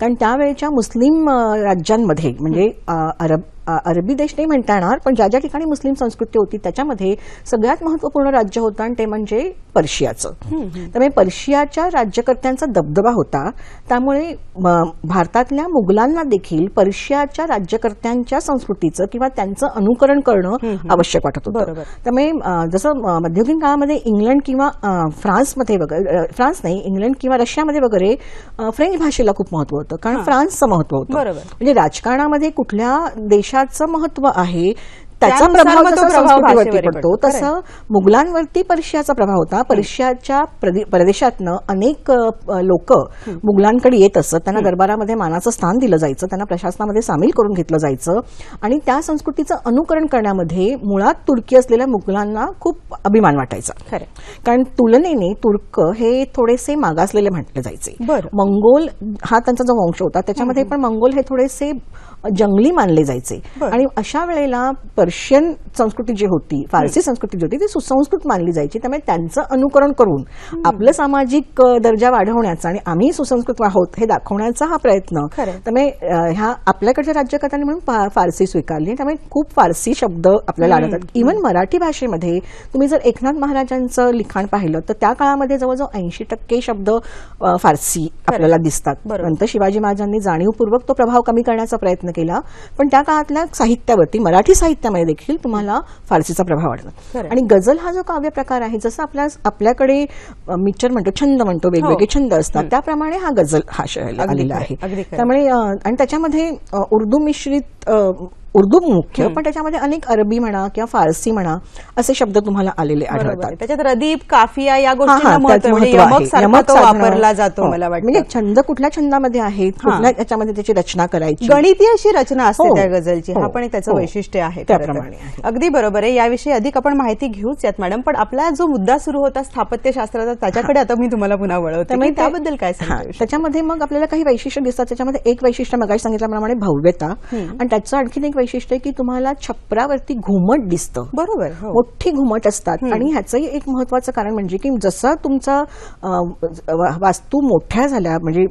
Speaker 2: कारण त्यावेळेच्या मुस्लिम राज्यांमध्ये म्हणजे अरब अरबी देश नाही म्हणता येणार पण ज्या ज्या ठिकाणी मुस्लिम संस्कृती होती त्याच्यामध्ये सगळ्यात महत्त्वपूर्ण राज्य होतं आणि ते म्हणजे पर्शियाचं. त्यामुळे पर्शियाच्या राज्यकर्त्यांचा दबदबा होता. त्यामुळे भारतातल्या मुघलांना देखील पर्शियाच्या राज्यकर्त्यांच्या संस्कृतीचं किंवा त्यांचं अनुकरण करणं आवश्यक वाटत होतं.
Speaker 1: बरोबर.
Speaker 2: त्यामुळे जसं मध्ययुगीन काळामध्ये इंग्लंड किंवा फ्रान्समध्ये वगैरे फ्रान्स नाही इंग्लंड किंवा रशियामध्ये वगैरे फ्रेंच भाषेला खूप महत्त्व होतं. कारण फ्रान्सचं महत्त्व होतं.
Speaker 1: बरोबर.
Speaker 2: म्हणजे राजकारणामध्ये कुठल्या देशाचं महत्त्व आहे त्याचा प्रभाव जसा संस्कृतीवरती पडतो. तसं मुघलांवरती पर्शियाचा प्रभाव होता. पर्शियाच्या प्रदे- प्रदेशातनं अनेक लोक मुघलांकडे येत असत त्यांना दरबारामध्ये मानाचं स्थान दिलं जायचं त्यांना प्रशासनामध्ये सामील करून घेतलं जायचं आणि त्या संस्कृतीचं अनुकरण करण्यामध्ये मुळात तुर्की असलेल्या मुघलांना खूप अभिमान वाटायचा.
Speaker 1: खरं.
Speaker 2: कारण तुलनेने तुर्क हे थोडेसे मागासलेले म्हटले जायचे.
Speaker 1: बरं.
Speaker 2: मंगोल हा त्यांचा जो वंश होता त्याच्यामध्ये पण मंगोल हे थोडेसे जंगली मानले जायचे. आणि अशा वेळेला पर्शियन संस्कृती जी होती फारसी संस्कृती जी होती ती सुसंस्कृत मानली जायची. त्यामुळे त्यांचं अनुकरण करून आपलं सामाजिक दर्जा वाढवण्याचा आणि आम्ही सुसंस्कृत आहोत हे दाखवण्याचा हा प्रयत्न. त्यामुळे ह्या आपल्याकडच्या राज्यकर्त्यांनी म्हणून फारसी स्वीकारली त्यामुळे खूप फारसी शब्द आपल्याला आढळतात. इव्हन मराठी भाषेमध्ये तुम्ही जर एकनाथ महाराजांचं लिखाण पाहिलं तर त्या काळामध्ये जवळजवळ ऐंशी टक्के शब्द फारसी आपल्याला दिसतात. नंतर शिवाजी महाराजांनी जाणीवपूर्वक तो प्रभाव कमी करण्याचा प्रयत्न केला पण त्या काळातल्या साहित्यावरती मराठी साहित्यामध्ये देखील तुम्हाला फारसीचा प्रभाव
Speaker 1: खरं.
Speaker 2: आणि गझल हा जो काव्य प्रकार आहे जसं आपल्या आपल्याकडे अ, मिचर म्हणतो छंद म्हणतो वेगवेगळे
Speaker 1: हो.
Speaker 2: छंद असतात त्याप्रमाणे हा गझल हा आलेला आहे. त्यामुळे आणि त्याच्यामध्ये उर्दू मिश्रित उर्दू मुख्य पण त्याच्यामध्ये अनेक अरबी म्हणा किंवा फारसी म्हणा असे शब्द तुम्हाला आलेले
Speaker 1: आहे.
Speaker 2: आढळतात
Speaker 1: त्याच्यात रदीप काफिया या आहे. म्हणजे
Speaker 2: आहे.
Speaker 1: वापरला जातो
Speaker 2: हो.
Speaker 1: मला वाटतं
Speaker 2: म्हणजे छंद कुठल्या छंदामध्ये आहेत
Speaker 1: हा.
Speaker 2: कुठल्या याच्यामध्ये त्याची रचना करायची
Speaker 1: गणिती अशी रचना असते
Speaker 2: हो.
Speaker 1: त्या गझलची हा
Speaker 2: हो.
Speaker 1: पण त्याचं. वैशिष्ट्य आहे.
Speaker 2: त्याप्रमाणे आहे.
Speaker 1: अगदी बरोबर आहे याविषयी अधिक आपण माहिती घेऊच यात मॅडम पण आपला जो मुद्दा सुरू होता स्थापत्यशास्त्राचा त्याच्याकडे आता मी तुम्हाला पुन्हा वळवते त्याबद्दल काय शकतं?
Speaker 2: त्याच्यामध्ये मग आपल्याला काही वैशिष्ट्य दिसतात त्याच्यामध्ये एक वैशिष्ट्य मगाशी सांगितल्याप्रमाणे भव्यता आणि त्याचं आणखीन एक वैशिष्ट्य आहे की तुम्हाला छपरावरती घुमट दिसतं.
Speaker 1: बरोबर हो.
Speaker 2: मोठी घुमट असतात. आणि ह्याचंही एक महत्वाचं कारण म्हणजे की जसं तुमचा वास्तू मोठ्या झाल्या म्हणजे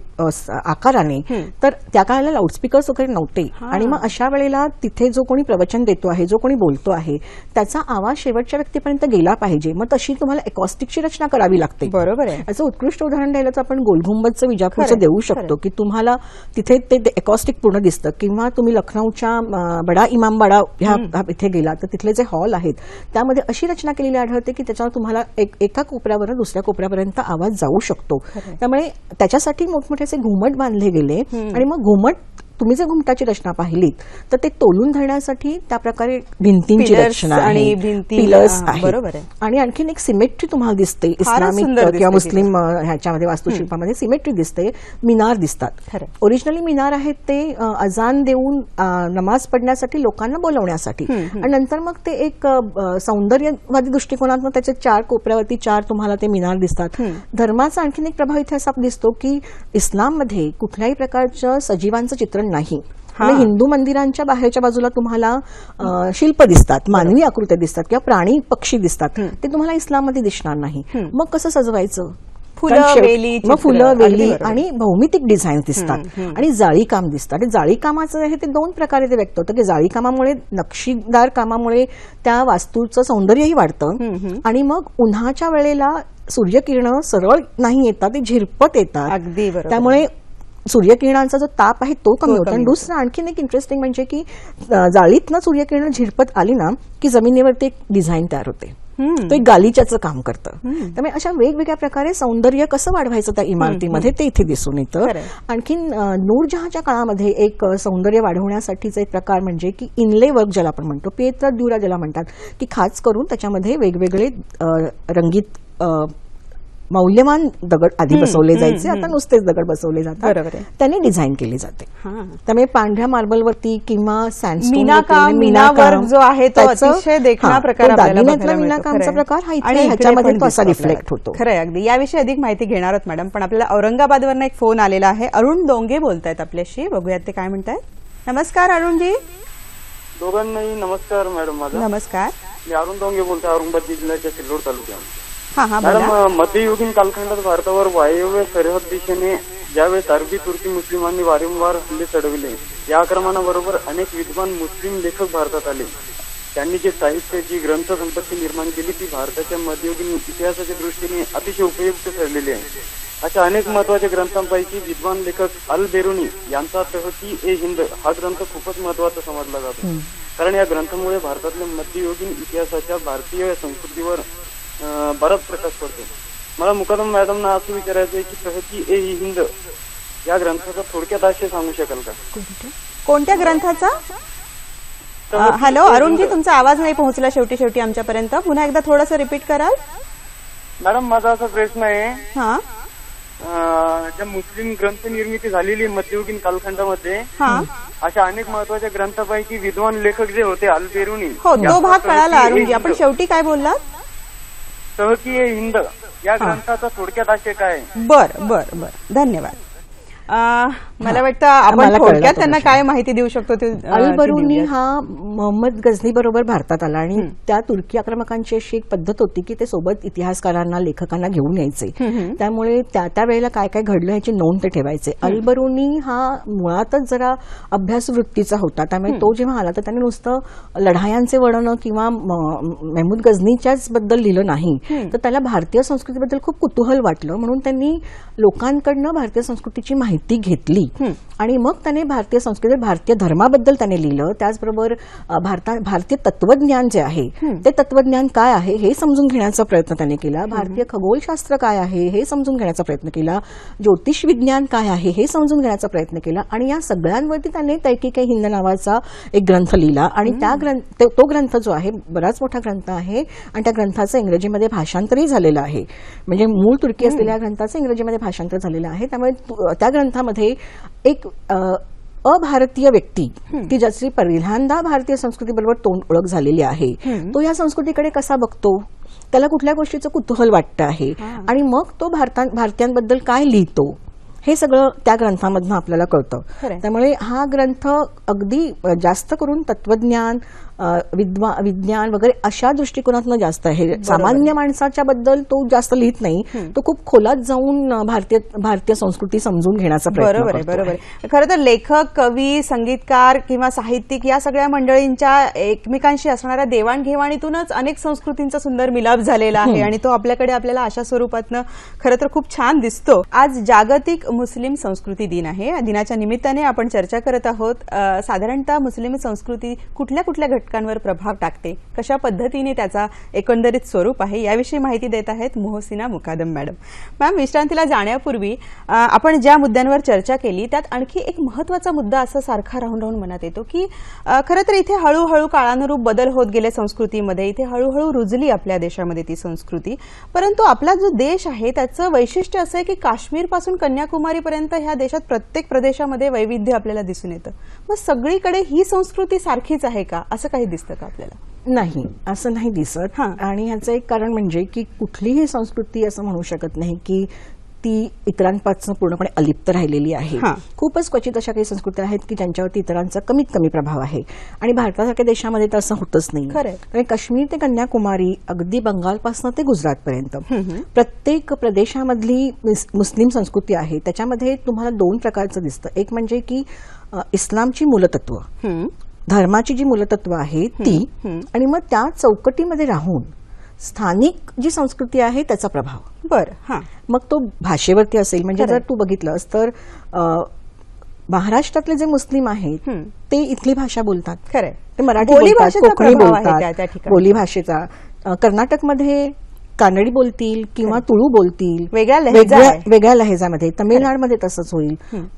Speaker 2: आकाराने तर त्या काळाला लाऊडस्पीकर्स वगैरे नव्हते. आणि मग अशा वेळेला तिथे जो कोणी प्रवचन देतो आहे जो कोणी बोलतो आहे त्याचा आवाज शेवटच्या व्यक्तीपर्यंत गेला पाहिजे. मग तशी तुम्हाला एकॉस्टिकची रचना करावी लागते.
Speaker 1: बरोबर आहे.
Speaker 2: याचं उत्कृष्ट उदाहरण द्यायला तर आपण गोलघुंबदचं विजापूरचं देऊ शकतो की तुम्हाला तिथे ते एकॉस्टिक पूर्ण दिसतं. किंवा तुम्ही लखनौच्या बडा इमामबाडा ह्या ह्या इथे गेला. तर तिथले जे हॉल आहेत त्यामध्ये अशी रचना केलेली आढळते की त्याच्यावर तुम्हाला एक एका कोपऱ्यावर दुसऱ्या कोपऱ्यापर्यंत आवाज जाऊ शकतो. त्यामुळे त्याच्यासाठी मोठमोठे असे घुमट बांधले गेले आणि मग घुमट तुम्ही जर घुमटाची रचना पाहिलीत तर ते तोलून धरण्यासाठी त्या प्रकारे भिंतींची रचना
Speaker 1: आणि भिंती,
Speaker 2: पिलर्स.
Speaker 1: बरोबर आहे.
Speaker 2: आणि आणखीन एक सिमेट्री तुम्हाला दिसते. इस्लामिक किंवा मुस्लिम ह्याच्यामध्ये वास्तुशिल्पामध्ये सिमेट्री दिसते. मिनार दिसतात. ओरिजिनली मिनार आहेत ते अजान देऊन नमाज पडण्यासाठी लोकांना बोलवण्यासाठी. आणि नंतर मग ते एक सौंदर्यवादी दृष्टिकोनातून त्याचे चार कोपऱ्यावरती चार तुम्हाला ते मिनार दिसतात. धर्माचा आणखीन एक प्रभाव इथे असा दिसतो की इस्लाममध्ये कुठल्याही प्रकारचं सजीवांचं चित्रण नाही. म्हणजे हिंदू मंदिरांच्या बाहेरच्या बाजूला तुम्हाला शिल्प दिसतात मानवी आकृत्या दिसतात किंवा प्राणी पक्षी दिसतात. ते तुम्हाला इस्लाममध्ये दिसणार नाही. मग कसं सजवायचं?
Speaker 1: फुलं, वेली,
Speaker 2: मग फुलं वेली. आणि भौमितिक डिझाईन दिसतात. आणि जाळी काम दिसतं. आणि जाळी कामाचं हे ते दोन प्रकारे ते व्यक्त होतं की जाळी कामामुळे नक्षीदार कामामुळे त्या वास्तूचं सौंदर्यही वाढतं. आणि मग उन्हाच्या वेळेला सूर्यकिरण सरळ नाही येतात ते झिरपत येतात.
Speaker 1: अगदी.
Speaker 2: त्यामुळे सूर्यकिरणांचा जो ताप आहे तो कमी होतो. आणि दुसरं आणखीन एक इंटरेस्टिंग म्हणजे की जाळीतनं सूर्यकिरण झिरपत आली ना की जमिनीवरती एक डिझाइन तयार होते. तो एक गालिच्याचं काम करतं. त्यामुळे अशा वेगवेगळ्या प्रकारे सौंदर्य कसं वाढवायचं त्या इमारतीमध्ये ते इथे दिसून येतं. आणखीन नूरजहांच्या काळामध्ये एक सौंदर्य वाढवण्यासाठीचा एक प्रकार म्हणजे की इनले वर्क ज्याला आपण म्हणतो पेत्र द्युरा ज्याला म्हणतात की खास करून त्याच्यामध्ये वेगवेगळे रंगीत मौल्यवान दगड आधी बसवले जायचे आता नुसतेच दगड बसवले जातात. त्याने डिझाईन केली जाते.
Speaker 1: हा.
Speaker 2: त्यामुळे पांढऱ्या मार्बलवरती किंवा
Speaker 1: मीनाकाम, जो आहे तो अतिशय देखणा प्रकार.
Speaker 2: मीनाकामचा हा ह्याच्यामध्ये तो असा रिफ्लेक्ट. होतो.
Speaker 1: खरंय अगदी. याविषयी अधिक माहिती घेणार आहोत मॅडम. पण आपल्याला औरंगाबादवरनं एक फोन आलेला आहे. अरुण डोंगे बोलतायत आपल्याशी. बघूयात ते काय म्हणतायत. नमस्कार अरुणजी.
Speaker 3: दोघांनाही नमस्कार मॅडम माझा.
Speaker 1: नमस्कार.
Speaker 3: मी अरुण डोंगे बोलतो औरंगाबाद जिल्ह्याच्या सिल्लोड तालुक्यात
Speaker 1: बोला
Speaker 3: मॅडम मध्ययुगीन कालखंडात भारतावर वायव्य सरहद दिशेने
Speaker 5: ज्यावेळेस अरबी तुर्की मुस्लिमांनी वारंवार हल्ले चढविले या आक्रमणाबरोबर अनेक विद्वान मुस्लिम लेखक भारतात आले. त्यांनी जे साहित्याची ग्रंथ संपत्ती निर्माण केली ती भारताच्या मध्ययुगीन इतिहासाच्या दृष्टीने अतिशय उपयुक्त ठरलेली आहे. अशा अनेक महत्त्वाच्या ग्रंथांपैकी विद्वान लेखक अल बेरुनी यांचा तहती ए हिंद. हा ग्रंथ खूपच महत्त्वाचा समजला जातो. कारण या ग्रंथामुळे भारतातल्या मध्ययुगीन इतिहासाच्या भारतीय संस्कृतीवर बराच प्रकाश पडतो. मला मुकादम मॅडमना असं विचारायचं आहे की तहती ए हिंद या ग्रंथाचा थोडक्यात आशय सांगू शकाल का?
Speaker 1: कोणत्या ग्रंथाचा? हॅलो अरुणजी तुमचा आवाज नाही पोहोचला शेवटी शेवटी आमच्यापर्यंत. पुन्हा एकदा थोडंसं रिपीट कराल?
Speaker 5: मॅडम माझा असा प्रश्न आहे.
Speaker 1: हा.
Speaker 5: ज्या मुस्लिम ग्रंथ निर्मिती झालेली मध्ययुगीन कालखंडामध्ये
Speaker 1: हा.
Speaker 5: अशा अनेक महत्त्वाच्या ग्रंथापैकी विद्वान लेखक जे होते अल बेरुनी
Speaker 1: हो तो भाग कळाला अरुणजी. आपण शेवटी काय बोललात?
Speaker 5: ए हिंद या ग्रंथाचा थोडक्यात आशय काय?
Speaker 1: बर बर बर. धन्यवाद. मला वाटतं आपण थोडक्यात त्यांना. काय माहिती देऊ शकतो ते, अ,
Speaker 2: अल
Speaker 1: ते
Speaker 2: बरुनी
Speaker 1: देऊयात.
Speaker 2: हा मोहम्मद गझनी बरोबर भारतात आला आणि त्या तुर्की आक्रमकांची अशी एक पद्धत होती की ते सोबत इतिहासकारांना लेखकांना घेऊन यायचे. त्यामुळे त्या त्या वेळेला काय काय घडलं याची नोंद ते ठेवायचे. अल बरुनी हा मुळातच जरा अभ्यास वृत्तीचा होता. त्यामुळे तो जेव्हा आला तर त्याने नुसतं लढायांचे वर्णन किंवा मेहमूद गझनीच्याच बद्दल लिहिलं नाही. तर त्याला भारतीय संस्कृतीबद्दल खूप कुतूहल वाटलं. म्हणून त्यांनी लोकांकडनं भारतीय संस्कृतीची माहिती घेतली. आणि मग त्याने भारतीय संस्कृती भारतीय धर्माबद्दल त्याने लिहिलं. त्याचबरोबर भारता भारतीय तत्वज्ञान जे आहे ते तत्वज्ञान काय आहे हे समजून घेण्याचा प्रयत्न त्याने केला. भारतीय खगोलशास्त्र काय आहे हे समजून घेण्याचा प्रयत्न केला. ज्योतिष विज्ञान काय आहे हे समजून घेण्याचा प्रयत्न केला. आणि या सगळ्यांवरती त्याने तैकिके हिंद नावाचा एक ग्रंथ लिहिला. आणि त्या ग्रंथ ते- ग्रंथ जो आहे बराच मोठा ग्रंथ आहे. आणि त्या ग्रंथाचं इंग्रजीमध्ये भाषांतरही झालेलं आहे. म्हणजे मूळ तुर्की असलेल्या ग्रंथाचं इंग्रजीमध्ये भाषांतर झालेलं आहे. त्यामुळे त्या ग्रंथामध्ये एक अ, अभारतीय व्यक्ती की ज्याची पहिल्यांदा भारतीय संस्कृतीबरोबर तोंड ओळख झालेली आहे तो या संस्कृतीकडे कसा बघतो? त्याला कुठल्या गोष्टीचं कुतूहल वाटतं आहे? आणि मग तो भारता भारतीयांबद्दल काय लिहितो? हे सगळं त्या ग्रंथामधनं आपल्याला कळतं. त्यामुळे हा ग्रंथ अगदी जास्त करून तत्वज्ञान विद्वा विज्ञान वगैरे अशा दृष्टिकोनातनं जास्त आहे. सामान्य माणसाच्या बद्दल तो जास्त लिहित नाही. तो खूप खोलात जाऊन भारतीय भारतीय संस्कृती समजून घेण्याचा प्रयत्न
Speaker 1: बरोबर आहे
Speaker 2: करतो
Speaker 1: बरोबर आहे. खरं तर लेखक कवी संगीतकार किंवा साहित्यिक या सगळ्या मंडळींच्या एकमेकांशी असणाऱ्या देवाणघेवाणीतूनच अनेक संस्कृतींचा सुंदर मिलाप झालेला आहे आणि तो आपल्याकडे आपल्याला अशा स्वरूपातनं खरं तर खूप छान दिसतो. आज जागतिक मुस्लिम संस्कृती दिन आहे. या दिनाच्या निमित्ताने आपण चर्चा करत आहोत साधारणतः मुस्लिम संस्कृती कुठल्या कुठल्या घटकांवर प्रभाव टाकते. कशा पद्धतीने त्याचा एकंदरीत स्वरूप आहे याविषयी माहिती देत आहेत मोहसिना मुकादम मॅडम. मॅम विश्रांतीला जाण्यापूर्वी आपण ज्या मुद्द्यांवर चर्चा केली त्यात आणखी एक महत्त्वाचा मुद्दा असा सारखा राहून राहून मनात येतो की खरं तर इथे हळूहळू काळानुरूप बदल होत गेले संस्कृतीमध्ये. इथे हळूहळू रुजली आपल्या देशामध्ये ती संस्कृती. परंतु आपला जो देश आहे त्याचं वैशिष्ट्य असं आहे की काश्मीरपासून कन्याकुमारीपर्यंत ह्या देशात प्रत्येक प्रदेशामध्ये वैविध्य आपल्याला दिसून येतं. मग सगळीकडे ही संस्कृती सारखीच आहे का? असं काही दिसतं का आपल्याला?
Speaker 2: नाही असं नाही दिसत.
Speaker 1: हां.
Speaker 2: आणि ह्याचं एक कारण म्हणजे की कुठलीही संस्कृती असं म्हणू शकत नाही की ती इतरांपासून पूर्णपणे अलिप्त राहिलेली आहे.
Speaker 1: हां.
Speaker 2: खूपच क्वचित अशा काही संस्कृती आहेत की ज्यांच्यावरती इतरांचा कमीत कमी प्रभाव आहे. आणि भारतासारख्या देशामध्ये तर असं होतच नाही. आणि काश्मीर ते कन्याकुमारी अगदी बंगालपासून ते गुजरातपर्यंत. प्रत्येक प्रदेशामधली मुस- मुस्लिम संस्कृती आहे. त्याच्यामध्ये तुम्हाला दोन प्रकारचं दिसतं. एक म्हणजे की इस्लामची मूलतत्व. धर्माची जी मूलतत्व आहे ती आणि मग त्या चौकटीमध्ये राहून स्थानिक जी संस्कृती आहे त्याचा प्रभाव
Speaker 1: बरं हां
Speaker 2: मग तो भाषेवरती असेल म्हणजे. जर तू बघितलंस तर महाराष्ट्रातले जे मुस्लिम आहेत. ते इथली भाषा बोलतात
Speaker 1: खरंय
Speaker 2: ते मराठी
Speaker 1: बोली
Speaker 2: बोलतात
Speaker 1: भाषेचा
Speaker 2: कोकणी बोलतात. बोली भाषेचा कर्नाटकमध्ये कानडी बोलतील किंवा तुळू बोलतील
Speaker 1: वेगळ्या लहेजा
Speaker 2: वेगळ्या लहेजामध्ये तमिळनाडमध्ये तसंच होईल.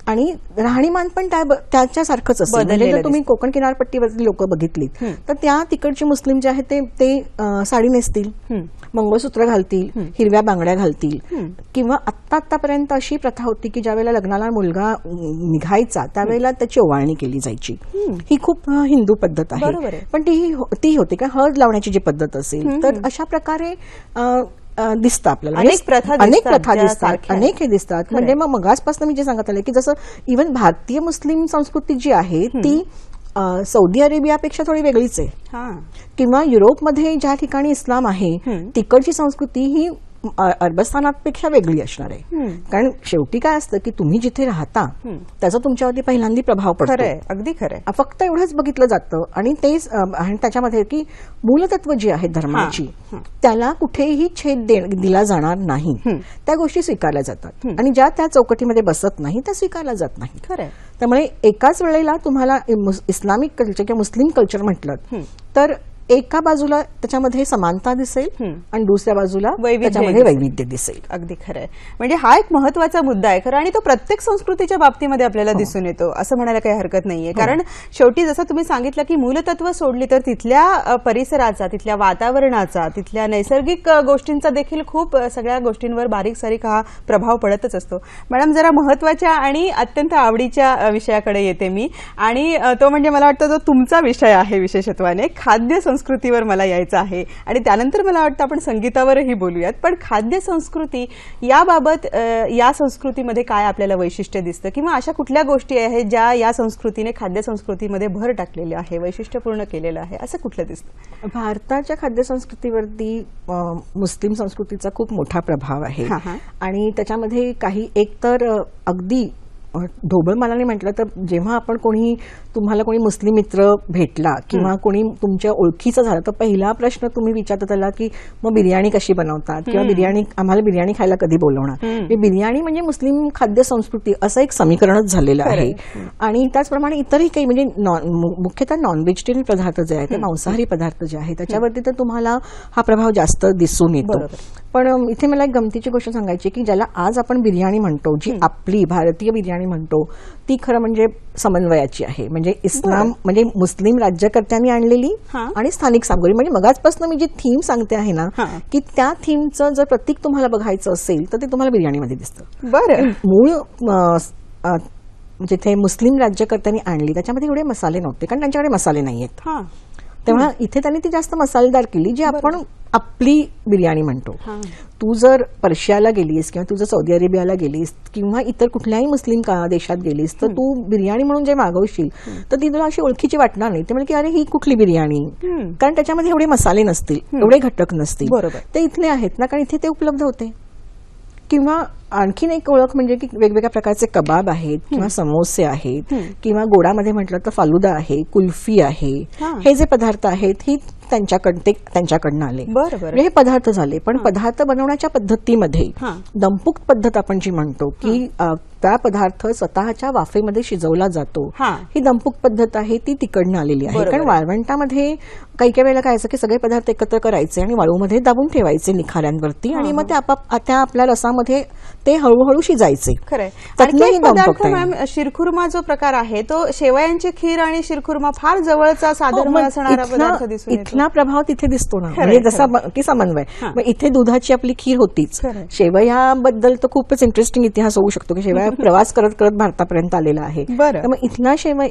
Speaker 2: आणि राहणीमान पण त्या त्याच्यासारखंच असेल. म्हणजे जर तुम्ही कोकण किनारपट्टीवरची लोक बघितलीत तर त्या तिकडचे मुस्लिम जे आहेत ते साडी नेसतील. मंगळसूत्र घालतील हिरव्या बांगड्या घालतील. किंवा आत्ता आतापर्यंत अशी प्रथा होती की ज्यावेळेला लग्नाला मुलगा निघायचा त्यावेळेला त्याची ओवाळणी केली जायची. ही खूप हिंदू पद्धत आहे. पण ती हो- ती होती का? हळद लावण्याची जी पद्धत असेल तर अशा प्रकारे दिसतं आपल्याला.
Speaker 1: अनेक
Speaker 2: म्हणजे
Speaker 1: प्रथा
Speaker 2: अनेक
Speaker 1: दिसतात
Speaker 2: प्रथा दिसतात अनेक हे दिसतात. म्हणजे मग मगासपासून मी जे सांगत आले की जसं इव्हन भारतीय मुस्लिम संस्कृती जी आहे ती सौदी अरेबियापेक्षा थोडी वेगळीच आहे
Speaker 1: हां
Speaker 2: किंवा युरोपमध्ये ज्या ठिकाणी इस्लाम आहे. तिकडची संस्कृती ही अरबस्थानापेक्षा वेगळी असणार आहे. कारण शेवटी काय असतं की तुम्ही जिथे राहता त्याचा तुमच्यावरती पहिल्यांदा प्रभाव पडतो.
Speaker 1: अगदी खरंय.
Speaker 2: अ, फक्त एवढंच बघितलं जातं आणि तेच आणि त्याच्यामध्ये की मूलतत्व जी आहे धर्माची त्याला कुठेही छेद दिला जाणार नाही. त्या गोष्टी स्वीकारल्या जातात. आणि ज्या त्या चौकटीमध्ये बसत नाही त्या स्वीकारल्या जात नाही
Speaker 1: खरंय.
Speaker 2: त्यामुळे एकाच वेळेला तुम्हाला इस्लामिक कल्चर किंवा मुस्लिम कल्चर म्हटलं तर एका बाजूला त्याच्यामध्ये समानता दिसेल आणि दुसऱ्या बाजूला त्याच्यामध्ये. वैविध्य दिसेल.
Speaker 1: अगदी खरंय. म्हणजे हा एक महत्त्वाचा मुद्दा आहे खरं आणि तो प्रत्येक संस्कृतीच्या बाबतीमध्ये आपल्याला दिसून येतो असं म्हणायला काही हरकत नाहीये. कारण शेवटी जसं तुम्ही सांगितलं की मूलतत्व सोडली तर तिथल्या परिसराचा तिथल्या वातावरणाचा तिथल्या नैसर्गिक गोष्टींचा देखील खूप सगळ्या गोष्टींवर बारीक सारीक हा प्रभाव पडतच असतो. मॅडम जरा महत्त्वाच्या आणि अत्यंत आवडीच्या विषयाकडे येते मी. आणि तो म्हणजे मला वाटतं जो तुमचा विषय आहे विशेषत्वाने खाद्य संस्कृतीवर मला यायचं आहे. आणि त्यानंतर मला वाटतं आपण संगीतावरही बोलूयात. पण खाद्य संस्कृती याबाबत या संस्कृतीमध्ये काय आपल्याला वैशिष्ट्य दिसतं? किंवा अशा कुठल्या गोष्टी आहेत ज्या या संस्कृतीने खाद्य संस्कृतीमध्ये भर टाकलेली आहे वैशिष्ट्यपूर्ण केलेलं आहे? असं कुठलं दिसतं?
Speaker 2: भारताच्या खाद्य संस्कृतीवरती मुस्लिम संस्कृतीचा खूप मोठा प्रभाव आहे. आणि त्याच्यामध्ये काही एकतर अगदी ढोबळ म्हटलं तर जेव्हा आपण कोणी तुम्हाला कोणी मुस्लिम मित्र भेटला किंवा कोणी तुमच्या ओळखीचा झाला तर पहिला प्रश्न तुम्ही विचारता त्याला की मग बिर्याणी कशी बनवतात? किंवा बिर्याणी आम्हाला बिर्याणी खायला कधी बोलवणार? हे. बिर्याणी म्हणजे मुस्लिम खाद्य संस्कृती असं एक समीकरणच झालेलं आहे. आणि त्याचप्रमाणे इतरही काही म्हणजे मुख्यतः नॉन व्हेजिटेरियन पदार्थ जे आहेत ते मांसाहारी पदार्थ जे आहेत त्याच्यावरती तर तुम्हाला हा प्रभाव जास्त दिसून येतो. पण इथे मला एक गमतीची गोष्ट सांगायची की ज्याला आज आपण बिर्याणी म्हणतो जी आपली भारतीय बिर्याणी म्हणतो ती खरं म्हणजे समन्वयाची आहे. म्हणजे इस्लाम म्हणजे मुस्लिम राज्यकर्त्यांनी आणलेली. आणि स्थानिक सामग्री. म्हणजे मगाचपासून मी जी थीम सांगते आहे ना. की त्या थीमचं जर प्रतीक तुम्हाला बघायचं असेल तर ते तुम्हाला बिर्याणीमध्ये दिसतं.
Speaker 1: बरं.
Speaker 2: मूळ जिथे मुस्लिम राज्यकर्त्यांनी आणली त्याच्यामध्ये एवढे मसाले नव्हते कारण त्यांच्याकडे मसाले नाहीयेत.
Speaker 1: हा.
Speaker 2: तेव्हा इथे त्यांनी ती जास्त मसालेदार केली जी आपण आपली बिर्याणी म्हणतो. तू जर पर्शियाला गेलीस किंवा तू जर सौदी अरेबियाला गेलीस किंवा इतर कुठल्याही मुस्लिम का- देशात गेलीस तर तू बिर्याणी म्हणून जे मागवशील तर ती तुला अशी ओळखीची वाटणार नाही. ते म्हणजे की अरे ही कुठली बिर्याणी? कारण त्याच्यामध्ये एवढे मसाले नसतील एवढे घटक नसतील.
Speaker 1: बरोबर.
Speaker 2: ते इथले आहेत ना कारण इथे ते उपलब्ध होते. किंवा आणखीन एक ओळख म्हणजे की वेगवेगळ्या प्रकारचे कबाब आहेत किंवा समोसे आहेत किंवा गोडामध्ये म्हटलं तर फालुदा आहे कुल्फी आहे.
Speaker 1: हा.
Speaker 2: जे पदार्थ आहेत ही त्यांच्याकडे ते त्यांच्याकडनं आले.
Speaker 1: बरं, बरं.
Speaker 2: म्हणजे हे पदार्थ झाले. पण पदार्थ बनवण्याच्या पद्धतीमध्ये. दंपुक्त पद्धत आपण जी म्हणतो की त्या पदार्थ स्वतःच्या वाफेमध्ये शिजवला जातो.
Speaker 1: हा.
Speaker 2: दंपुक पद्धत आहे ती तिकडनं आलेली आहे. कारण. वाळवंटामध्ये काही काही वेळेला काय असं की सगळे पदार्थ एकत्र करायचे आणि वाळूमध्ये दाबून ठेवायचे निखाऱ्यांवरती आणि मग ते त्या आपल्या रसामध्ये ते हळूहळू शिजायचे.
Speaker 1: खरंय. शिरखुर्मा जो प्रकार आहे तो शेवयांची खीर आणि शिरखुर्मा फार जवळचा
Speaker 2: हो, मग
Speaker 1: असणारा
Speaker 2: इथला प्रभाव तिथे दिसतो ना. म्हणजे जसा की समन्वय. मग इथे दुधाची आपली खीर होतीच. शेवयाबद्दल तर खूपच इंटरेस्टिंग इतिहास होऊ शकतो की शेवया प्रवास करत करत भारतापर्यंत आलेला आहे.
Speaker 1: बरं.
Speaker 2: तर मग इथला शेवय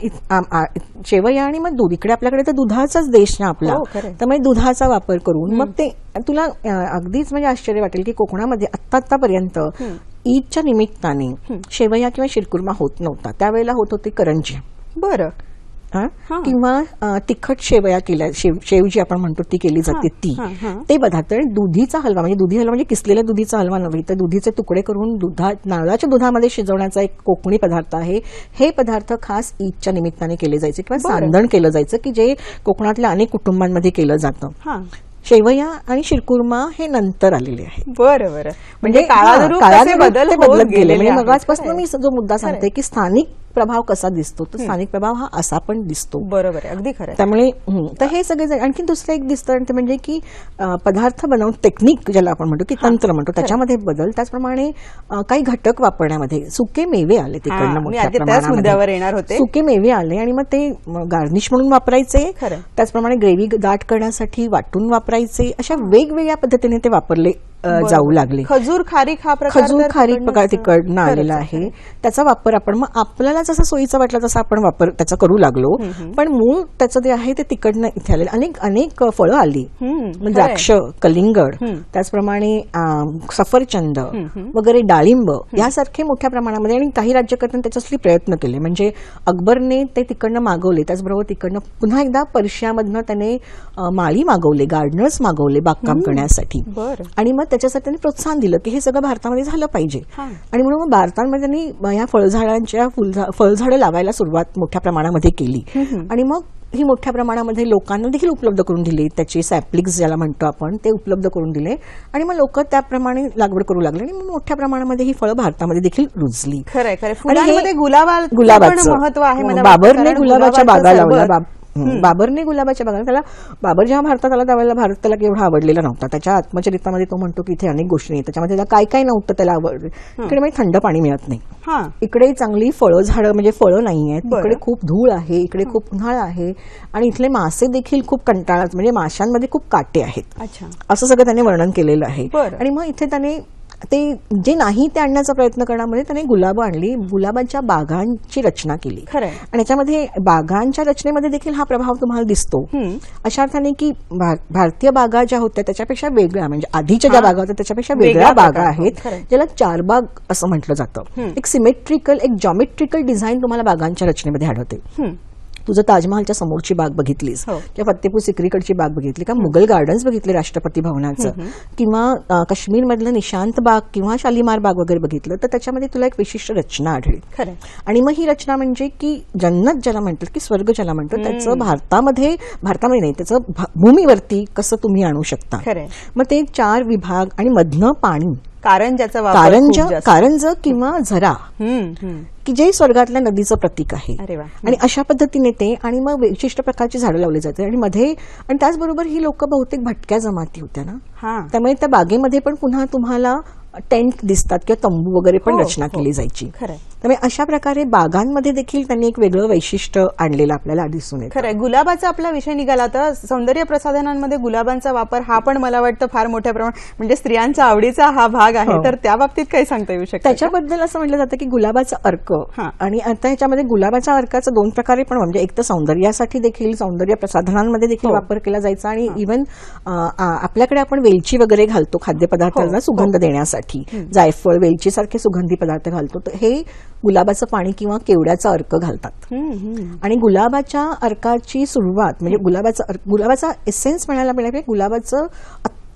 Speaker 2: शेवया आणि मग दूध. इकडे आपल्याकडे तर दुधाचाच देश ना आपला.
Speaker 1: हो, खरंय.
Speaker 2: त्यामुळे दुधाचा वापर करून मग ते तुला अगदीच म्हणजे आश्चर्य वाटेल की कोकणामध्ये आत्ता आतापर्यंत ईदच्या निमित्ताने शेवया किंवा शिरकुर्मा होत नव्हता. त्यावेळेला होत होते करंजी
Speaker 1: बरं.
Speaker 2: किंवा तिखट शेवया केल्या शेव शेव जी आपण म्हणतो ती केली जाते ती. ते पदार्थ आणि दुधीचा हलवा म्हणजे दुधी हलवा म्हणजे किसलेल्या दुधीचा हलवा नव्हे तर दुधीचे तुकडे करून दुधा नारळाच्या दुधामध्ये शिजवण्याचा एक कोकणी पदार्थ आहे हे पदार्थ खास ईदच्या निमित्ताने केले जायचे किंवा. सांदण केलं जायचं की जे कोकणातल्या अनेक कुटुंबांमध्ये केलं जातं
Speaker 1: हा
Speaker 2: शेवया आणि शिरकुर्मा हे नंतर आलेले आहे
Speaker 1: बरं बरं म्हणजे
Speaker 2: हा,
Speaker 1: काळानुरूप बदल
Speaker 2: बदलत गेले म्हणजे. मगाचपासून. मी जो मुद्दा सांगते. की स्थानिक प्रभाव कसा दिसतो तर स्थानिक प्रभाव हा असा पण दिसतो
Speaker 1: बरोबर आहे अगदी खरं.
Speaker 2: त्यामुळे हं, तर हे सगळे आणखी दुसरं एक दिसतं आणि ते म्हणजे की पदार्थ बनवून टेक्निक ज्याला आपण म्हणतो की तंत्र म्हणतो त्याच्यामध्ये बदल त्याचप्रमाणे काही घटक वापरण्यामध्ये सुके मेवे आले तिकडनं.
Speaker 1: मुद्द्यावर येणार होते.
Speaker 2: सुके मेवे आले आणि मग ते गार्निश म्हणून वापरायचे
Speaker 1: खरं.
Speaker 2: त्याचप्रमाणे ग्रेव्ही दाट करण्यासाठी वाटून वापरायचे अशा वेगवेगळ्या पद्धतीने ते वापरले जाऊ लागले
Speaker 1: खजूर खारीक हा प्रकार
Speaker 2: खजूर खारीक प्रकार तिकडनं आलेला आहे त्याचा वापर आपण मग आपल्याला आपल्याला जसा सोयीचा वाटला तसा आपण वापर त्याचा करू लागलो. पण मूळ त्याचं जे आहे ते तिकडनं इथे आलेलं. अनेक अनेक फळं आली. म्हणजे. द्राक्ष कलिंगड त्याचप्रमाणे सफरचंद वगैरे डाळिंब यासारखे मोठ्या प्रमाणामध्ये आणि काही राज्यकर्त्यांनी त्याच्यासाठी प्रयत्न केले. म्हणजे अकबरने ते तिकडनं मागवले. त्याचबरोबर तिकडनं पुन्हा एकदा पर्शियामधनं त्याने माळी मागवले गार्डनर्स मागवले बागकाम करण्यासाठी. आणि मग त्याच्यासाठी त्यांनी प्रोत्साहन दिलं की हे सगळं भारतामध्ये झालं पाहिजे. आणि म्हणून मग भारतामध्ये त्यांनी या फळझाडांच्या फुलझा फळझाडं लावायला सुरुवात मोठ्या प्रमाणामध्ये केली. आणि मग ही मोठ्या प्रमाणामध्ये लोकांना देखील उपलब्ध करून दिली. त्याची सॅप्लिक्स ज्याला म्हणतो आपण ते उपलब्ध करून दिले. आणि मग लोक त्याप्रमाणे लागवड करू लागले. आणि मग मोठ्या प्रमाणामध्ये ही फळं भारतामध्ये देखील रुजली.
Speaker 1: खरंय फुलांमध्ये गुलाबा
Speaker 2: गुलाबाचं.
Speaker 1: महत्त्व आहे
Speaker 2: बाबरने गुलाबाच्या
Speaker 1: गुलाबाचं
Speaker 2: बागा लावल्या. बाबरने गुलाबाच्या बागा त्याला बाबर जेव्हा भारतात आला त्यावेळेला भारत त्याला एवढा आवडलेला नव्हता. त्याच्या आत्मचरित्रामध्ये तो म्हणतो की इथे अनेक गोष्टी नाही त्याच्यामध्ये त्याला काय काय नव्हतं त्याला आवड इकडे म्हणजे थंड पाणी मिळत नाही.
Speaker 1: हा.
Speaker 2: इकडे चांगली फळं झाडं म्हणजे फळं नाही आहेत. इकडे खूप धूळ आहे. इकडे खूप उन्हाळा आहे. आणि इथले मासे देखील खूप कंटाळत म्हणजे माशांमध्ये खूप काटे आहेत. असं सगळं त्याने वर्णन केलेलं आहे. आणि मग इथे त्याने ते जे नाही ते आणण्याचा प्रयत्न करण्यामध्ये त्याने गुलाबं आणली गुलाबांच्या बागांची रचना केली
Speaker 1: खरंय
Speaker 2: आणि याच्यामध्ये बागांच्या रचनेमध्ये देखील हा प्रभाव तुम्हाला दिसतो. अशा अर्थाने की भारतीय बागा ज्या होत्या त्याच्यापेक्षा वेगळ्या म्हणजे आधीच्या ज्या
Speaker 1: हा.
Speaker 2: बागा होत्या त्याच्यापेक्षा
Speaker 1: वेगळ्या
Speaker 2: बागा
Speaker 1: हो,
Speaker 2: आहेत
Speaker 1: खरंय.
Speaker 2: ज्याला चार बाग असं म्हटलं जातं एक सिमेट्रिकल एक जॉमेट्रिकल डिझाईन तुम्हाला बागांच्या रचनेमध्ये आढळते. तुझं ताजमहालच्या समोरची बाग बघितलीस.
Speaker 1: हो.
Speaker 2: किंवा फतेपूर सिक्रीकडची बाग बघितली का मुघल गार्डन्स बघितले राष्ट्रपती भवनाचं. किंवा काश्मीरमधलं निशांत बाग किंवा शालिमार बाग वगैरे बघितलं तर त्याच्यामध्ये तुला एक विशिष्ट रचना आढळली. आणि मग ही रचना म्हणजे की जन्नत ज्याला म्हणतात की स्वर्ग ज्याला म्हणतो त्याचं भारतामध्ये भारतामध्ये नाही त्याचं भूमीवरती कसं तुम्ही आणू शकता. मग ते चार विभाग आणि मधनं पाणी
Speaker 1: कारंजाचा वापर
Speaker 2: कारंज. कारंज किंवा झरा. की जे स्वर्गातल्या नदीचं प्रतीक आहे. आणि अशा पद्धतीने ते आणि मग विशिष्ट प्रकारची झाडं लावली जाते आणि मध्ये आणि त्याचबरोबर ही लोक बहुतेक भटक्या जमाती होत्या ना? त्यामुळे त्या बागेमध्ये पण पुन्हा तुम्हाला टेंट दिसतात किंवा तंबू वगैरे पण
Speaker 1: हो,
Speaker 2: रचना
Speaker 1: हो.
Speaker 2: केली जायची. त्यामुळे अशा प्रकारे बागांमध्ये देखील त्यांनी एक वेगळं वैशिष्ट्य आणलेलं आपल्याला दिसून येतं.
Speaker 1: खरंय गुलाबाचा आपला विषय निघाला तर सौंदर्य प्रसाधनांमध्ये गुलाबांचा वापर हा पण मला वाटतं फार मोठ्या प्रमाणात म्हणजे स्त्रियांचा आवडीचा हा भाग आहे.
Speaker 2: हो.
Speaker 1: तर त्या बाबतीत काही सांगता येऊ शकतं
Speaker 2: त्याच्याबद्दल असं म्हटलं जातं की गुलाबाचा अर्क.
Speaker 1: हा.
Speaker 2: आणि आता ह्याच्यामध्ये गुलाबाच्या अर्काचा दोन प्रकारे पण म्हणजे एक तर सौंदर्यासाठी देखील सौंदर्य प्रसाधनांमध्ये देखील. वापर केला जायचा आणि इव्हन आपल्याकडे आपण वेलची वगैरे घालतो खाद्यपदार्थांना सुगंध देण्यासाठी. जायफळ वेलची सारखे सुगंधी पदार्थ घालतो. तर हे गुलाबाचं पाणी किंवा केवड्याचा अर्क घालतात. आणि गुलाबाच्या अर्काची सुरुवात म्हणजे गुलाबाचा गुलाबाचा एसेन्स म्हणायला मिळाले गुलाबाचं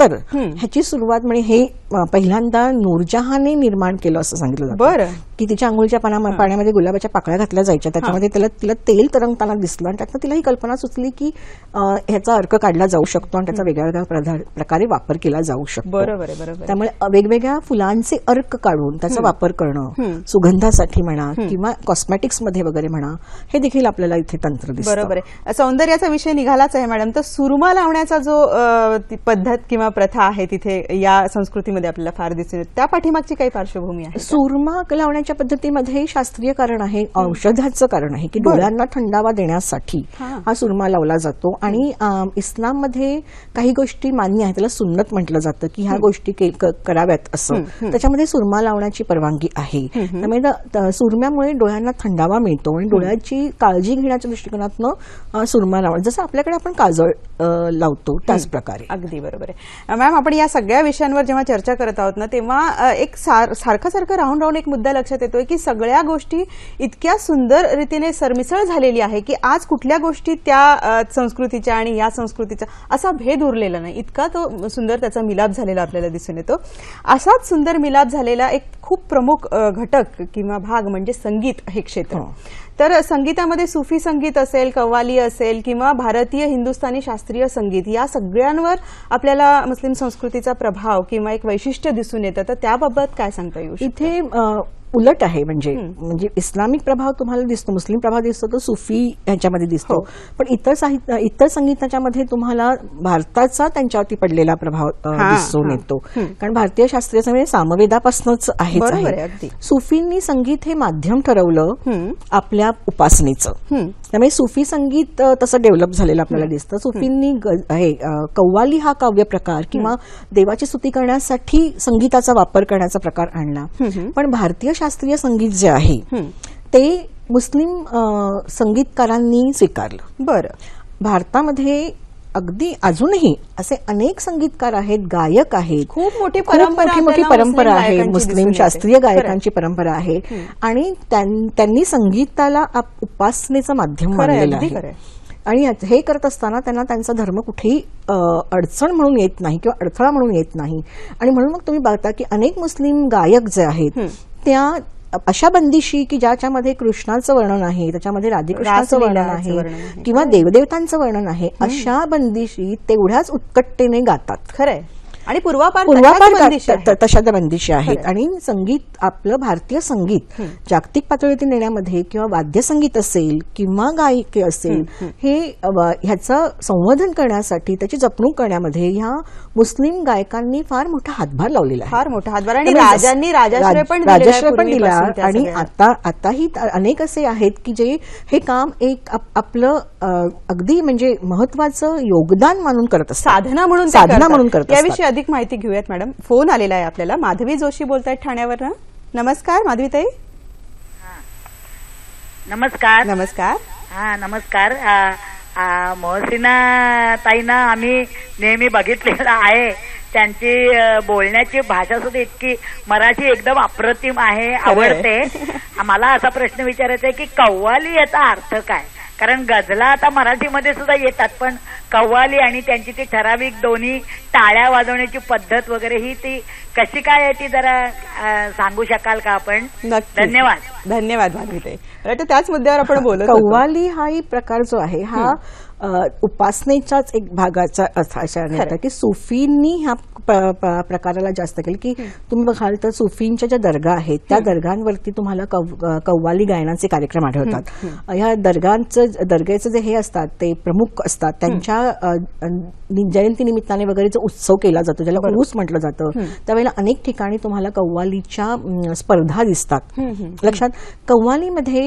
Speaker 2: अत्तर ह्याची सुरुवात म्हणजे हे पहिल्यांदा नूरजहाने निर्माण केलं असं सांगितलं जातं.
Speaker 1: बरं.
Speaker 2: की तिच्या आंघोळीच्या पाना पाण्यामध्ये गुलाबाच्या पाकळ्या घातल्या जायच्या. त्याच्यामध्ये त्याला तिला तेल तरंगताना दिसलं आणि त्यातनं तिला ही कल्पना सुचली की ह्याचा अर्क काढला जाऊ शकतो आणि त्याचा वेगळ्या वेगळ्या प्रकारे वापर केला जाऊ शकतो.
Speaker 1: बरोबर आहे बरोबर.
Speaker 2: त्यामुळे वेगवेगळ्या फुलांचे अर्क काढून त्याचा वापर करणं सुगंधासाठी म्हणा किंवा कॉस्मॅटिक्समध्ये वगैरे म्हणा हे देखील आपल्याला इथे तंत्र दिसतं.
Speaker 1: बरोबर आहे. सौंदर्याचा विषय निघालाच आहे मॅडम. तर सुरमा लावण्याचा जो पद्धत किंवा प्रथा आहे तिथे या संस्कृतीमध्ये आपल्याला फार दिसून येते. त्या पाठीमागची काही पार्श्वभूमी आहे?
Speaker 2: सुरमा लावण्याच्या पद्धतीमध्ये शास्त्रीय कारण आहे औषधाचं कारण आहे की. डोळ्यांना थंडावा देण्यासाठी
Speaker 1: हा.
Speaker 2: सुरमा लावला जातो. आणि इस्लाममध्ये काही गोष्टी मान्य आहेत त्याला सुन्नत म्हटलं जातं की ह्या गोष्टी कराव्यात असं. त्याच्यामध्ये सुरमा लावण्याची परवानगी आहे. त्यामुळे सुरम्यामुळे डोळ्यांना थंडावा मिळतो आणि डोळ्याची काळजी घेण्याच्या दृष्टिकोनातनं सुरमा लावणं जसं आपल्याकडे आपण काजळ लावतो त्याच प्रकारे.
Speaker 1: अगदी बरोबर आहे. मॅम आपण या सगळ्या विषयांवर जेव्हा चर्चा करत आहोत ना तेव्हा एक सार- सारखं सारखं राहून राहून एक मुद्दा लक्षात येतोय की सगळ्या गोष्टी इतक्या सुंदर रीतीने सरमिसळ झालेली आहे की आज कुठल्या गोष्टी त्या संस्कृतीच्या आणि या संस्कृतीचा असा भेद उरलेला नाही. इतका तो सुंदर त्याचा मिलाप झालेला आपल्याला दिसून येतो. असाच सुंदर मिलाप झालेला एक खूप प्रमुख घटक किंवा भाग म्हणजे संगीत हे क्षेत्र. हो. तर संगीतामध्ये सुफी संगीत असेल कव्वाली असेल किंवा भारतीय हिंदुस्थानी शास्त्रीय संगीत या सगळ्यांवर आपल्याला मुस्लिम संस्कृतीचा प्रभाव किंवा एक वैशिष्ट्य दिसून येतं. तर त्याबाबत काय सांगता येऊ
Speaker 2: इथे उलट आहे म्हणजे म्हणजे इस्लामिक प्रभाव तुम्हाला दिसतो मुस्लिम प्रभाव दिसतो तो सुफी ह्याच्यामध्ये दिसतो.
Speaker 1: हो.
Speaker 2: पण इतर साहित्य इतर संगीताच्या मध्ये तुम्हाला भारताचा त्यांच्यावरती पडलेला प्रभाव दिसून. येतो कारण भारतीय शास्त्रीय संगीत सामवेदापासूनच
Speaker 1: आहे.
Speaker 2: सुफींनी संगीत हे माध्यम ठरवलं. आपल्या उपासनेचं. त्यामुळे सुफी संगीत तसं डेव्हलप झालेलं आपल्याला दिसतं. सुफींनी कव्वाली हा काव्य प्रकार किंवा देवाची स्तुती करण्यासाठी संगीताचा वापर करण्याचा प्रकार आणला. पण भारतीय शास्त्रीय संगीत जे आहे ते मुस्लिम संगीतकारांनी स्वीकारलं.
Speaker 1: बरं.
Speaker 2: भारतामध्ये अगदी अजूनही असे अनेक संगीतकार आहेत गायक आहेत.
Speaker 1: खूप मोठी
Speaker 2: मोठी मोठी परंपरा आहे मुस्लिम. शास्त्रीय. गायकांची परंपरा आहे. आणि त्यां- त्यांनी संगीताला उपासनेचं माध्यम मानलेलं आहे. आणि हे करत असताना त्यांना त्यांचा धर्म कुठेही अडचण म्हणून येत नाही किंवा अडथळा म्हणून येत नाही. आणि म्हणून मग तुम्ही बघता की अनेक मुस्लिम गायक जे आहेत त्या अशा बंदिशी की ज्याच्यामध्ये कृष्णाचं वर्णन आहे त्याच्यामध्ये राधेकृष्णाचं वर्णन आहे. किंवा देवदेवतांचं वर्णन आहे अशा बंदिशी तेवढ्याच उत्कटतेने गातात.
Speaker 1: खरंय. आणि पूर्वापार
Speaker 2: पूर्वापार
Speaker 1: तशाच बंदिशी आहेत.
Speaker 2: त- तशा त्या बंदिशी आहेत
Speaker 1: खरंय.
Speaker 2: आणि संगीत आपलं भारतीय संगीत जागतिक पातळीवरती नेण्यामध्ये किंवा वाद्यसंगीत असेल किंवा गायकी असेल हे ह्याचं संवर्धन करण्यासाठी त्याची जपणूक करण्यामध्ये ह्या मुस्लिम गायकांनी फार मोठा हातभार लावलेला आहे
Speaker 1: फार मोठा हातभार आणि राजांनी राजाश्रय
Speaker 2: राज-
Speaker 1: पण
Speaker 2: राजाश्रय पण दिला आणि. आता आताही अनेक असे आहेत की जे हे काम एक आप- आपलं अगदी म्हणजे महत्वाचं योगदान मानून करत
Speaker 1: साधना म्हणून
Speaker 2: साधना. म्हणून करत
Speaker 1: अधिक माहिती घेऊयात मॅडम. फोन आलेला आहे आपल्याला. माधवी जोशी बोलतायत ठाण्यावर नमस्कार माधवीताई.
Speaker 6: नमस्कार.
Speaker 1: नमस्कार.
Speaker 6: हा नमस्कार. मोहसिना ताईना आम्ही नेहमी बघितलेलं आहे. त्यांची बोलण्याची भाषा सुद्धा इतकी मराठी एकदम अप्रतिम आहे आवडते. मला असा प्रश्न विचारायचा आहे की कव्वाली याचा अर्थ काय? कारण गझला आता मराठीमध्ये सुद्धा येतात पण कव्वाली आणि त्यांची ती ठराविक दोन्ही टाळ्या वाजवण्याची पद्धत वगैरे ही ती कशी काय आहे ती जरा सांगू शकाल का आपण? धन्यवाद.
Speaker 1: धन्यवाद वाटतं त्याच मुद्द्यावर आपण बोलत.
Speaker 2: कव्वाली हा एक प्रकार जो आहे हा. उपासनेचाच एक भागाचा अशा येतात की सुफींनी ह्या प्रकाराला जास्त केलं की तुम्ही बघाल तर सुफींच्या ज्या दर्गा आहेत त्या दर्गांवरती तुम्हाला कव्वाली गायनाचे कार्यक्रम आढळतात. ह्या दर्गांचं दर्गेचे जे हे असतात ते प्रमुख असतात. त्यांच्या जयंती निमित्ताने वगैरे जो उत्सव केला जातो ज्याला उरूस म्हटलं जातं त्यावेळेला अनेक ठिकाणी तुम्हाला कव्वालीच्या स्पर्धा दिसतात. लक्षात कव्वालीमध्ये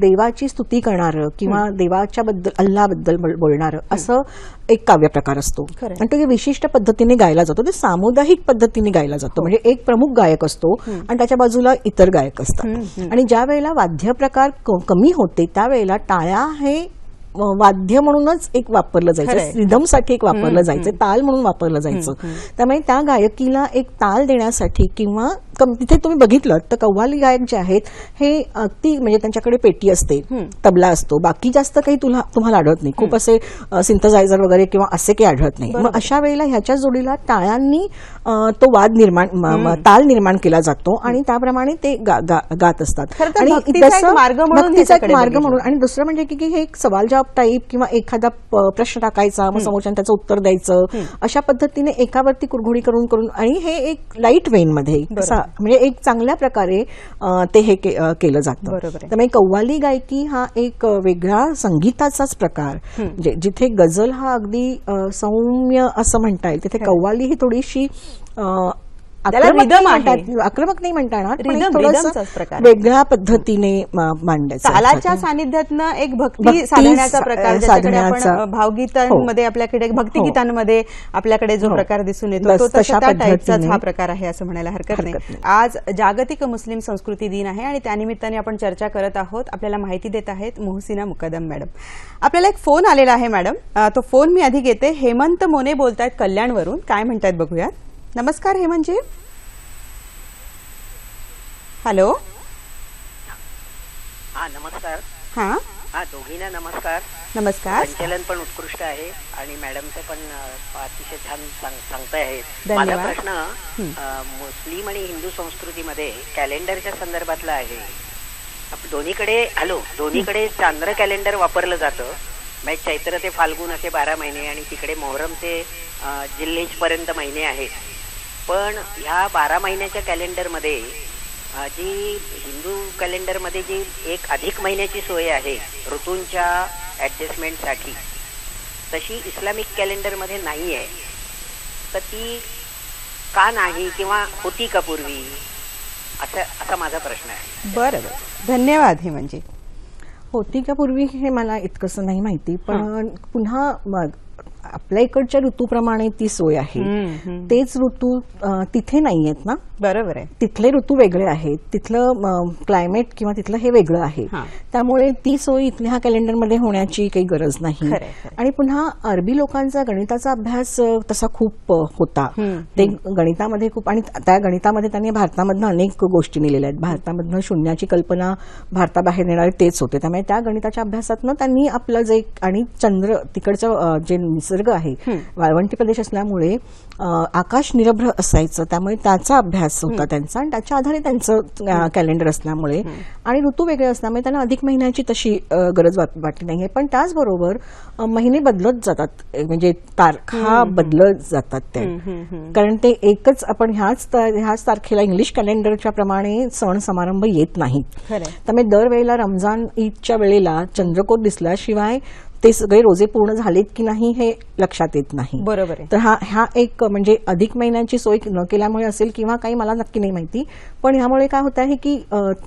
Speaker 2: देवाची स्तुती करणारं किंवा देवाच्या बद्दल अल्लाबद्दल बोल- बोलणारं. असं एक काव्य प्रकार असतो. आणि तो विशिष्ट पद्धतीने गायला जातो. ते सामुदायिक पद्धतीने गायला जातो. म्हणजे एक प्रमुख गायक असतो आणि त्याच्या बाजूला इतर गायक असतात. आणि ज्या वेळेला वाद्य प्रकार कमी होते त्यावेळेला टाळ्या हे वाद्य म्हणूनच एक वापरलं. जायचं. रिदमसाठी एक वापरलं जायचं. ताल म्हणून वापरलं जायचं. त्यामुळे त्या गायकीला एक ताल देण्यासाठी किंवा कम- तिथे तुम्ही बघितलं तर कव्वाली गायक जे आहेत हे अगदी म्हणजे त्यांच्याकडे पेटी असते तबला असतो. बाकी जास्त काही तुला तुम्हाला आढळत नाही. खूप असे सिंथसायझर वगैरे किंवा असे काही आढळत नाही. मग अशा वेळेला ह्याच्या जोडीला टाळ्यांनी तो वाद निर्माण ताल निर्माण केला जातो आणि त्याप्रमाणे ते गात असतात. त्याचं-
Speaker 1: मार्ग म्हणून
Speaker 2: आणि दुसरं म्हणजे की हे एक सवाल जवाब टाईप किंवा एखादा प्रश्न टाकायचा मग समोरच्यानं त्याचं उत्तर द्यायचं. अशा पद्धतीने एकावरती कुरघोडी करून करून आणि हे एक लाइट वेन मध्ये म्हणजे एक चांगल्या प्रकारे ते हे केलं जातं. त्यामुळे कव्वाली गायकी हा एक वेगळा संगीताचाच प्रकार. म्हणजे जिथे गझल हा अगदी सौम्य असं म्हणता येईल तिथे कव्वाली ही थोडीशी आक्रमक नाही. म्हणता- आक्रमक नाही म्हणता येणार. वेगळ्या पद्धतीने मांडायचं.
Speaker 1: तालाच्या सानिध्यातनं एक भक्ती साधण्याचा प्रकार ज्याच्याकडे आपण
Speaker 2: साधण्याचा-
Speaker 1: भावगीतांमध्ये आपल्याकडे भक्तिगीतांमध्ये आपल्याकडे जो
Speaker 2: हो.
Speaker 1: प्रकार दिसून येतो तो तशा टाईपचाच. हा प्रकार आहे असं म्हणायला हरकत नाही. आज जागतिक मुस्लिम संस्कृती दिन आहे आणि त्यानिमित्ताने आपण चर्चा करत आहोत. आपल्याला माहिती देत आहेत मोहसिना मुकदम मॅडम. आपल्याला एक फोन आलेला आहे मॅडम. तो फोन मी आधी घेते. हेमंत मोने बोलतायत कल्याणवरून. काय म्हणतायत बघूयात? नमस्कार हेमंतजी. हॅलो.
Speaker 7: हा नमस्कार.
Speaker 1: हा.
Speaker 7: हा दोघींना नमस्कार.
Speaker 1: नमस्कार.
Speaker 7: संचलन पण उत्कृष्ट आहे आणि मॅडमचं पण अ, अतिशय छान सांग- सांगताय आहेत
Speaker 1: धन्यवाद.
Speaker 7: माझा प्रश्न अ, मुस्लिम आणि हिंदू संस्कृतीमध्ये कॅलेंडरच्या संदर्भातला आहे. आप- दोन्हीकडे हॅलो दोन्हीकडे चांद्र कॅलेंडर वापरलं जातं. म्हणजे चैत्र ते फाल्गुन असे बारा महिने आणि तिकडे मोहरम ते अ, जिल्हेज पर्यंत महिने आहेत. पण ह्या बारा महिन्याच्या कॅलेंडरमध्ये जी हिंदू कॅलेंडरमध्ये जी एक अधिक महिन्याची सोय आहे ऋतूंच्या ऍडजस्टमेंटसाठी तशी इस्लामिक कॅलेंडरमध्ये नाही आहे. तर ती का नाही किंवा होती का पूर्वी असं असा माझा प्रश्न आहे.
Speaker 1: बरं बरं. धन्यवाद हेमंतजी
Speaker 2: होती का पूर्वी हे मला इतकंसं नाही माहिती पण पुन्हा मग आपल्या इकडच्या ऋतूप्रमाणे ती सोय आहे. तेच ऋतू तिथे नाही आहेत ना?
Speaker 1: बरोबर आहे.
Speaker 2: तिथले ऋतू वेगळे आहेत. तिथलं क्लायमेट किंवा तिथलं हे वेगळं आहे. त्यामुळे ती सोय इथल्या ह्या कॅलेंडरमध्ये होण्याची काही गरज नाही. आणि पुन्हा अरबी लोकांचा गणिताचा अभ्यास तसा खूप होता. ते गणितामध्ये खूप आणि त्या गणितामध्ये त्यांनी भारतामधनं अनेक गोष्टी लिहिलेल्या आहेत. भारतामधनं शून्याची कल्पना भारताबाहेर नेणारे तेच होते. त्यामुळे त्या गणिताच्या अभ्यासातनं त्यांनी आपलं जे आणि चंद्र तिकडचं जे निसर्ग आहे. वाळवंटी प्रदेश असल्यामुळे आकाश निरभ्र असायचं. त्यामुळे त्याचा अभ्यास होता त्यांचा आणि त्याच्या आधारे त्यांचं कॅलेंडर असल्यामुळे आणि ऋतू वेगळे असल्यामुळे त्यांना अधिक महिन्याची तशी गरज वाट- वाटली नाहीये पण त्याचबरोबर महिने बदलत जातात. म्हणजे तारखा बदलत जातात त्या. कारण ते एकच आपण ह्याच ता- ह्याच तारखेला इंग्लिश कॅलेंडरच्या प्रमाणे सण समारंभ येत नाहीत. त्यामुळे दरवेळेला रमजान ईदच्या वेळेला चंद्रकोर दिसल्याशिवाय ते सगळे रोजे पूर्ण झालेत की नाही हे लक्षात येत नाही.
Speaker 1: बरोबर
Speaker 2: तर हा हा एक म्हणजे अधिक महिन्यांची सोय न केल्यामुळे असेल किंवा काही मला नक्की नाही माहिती पण ह्यामुळे काय होत आहे की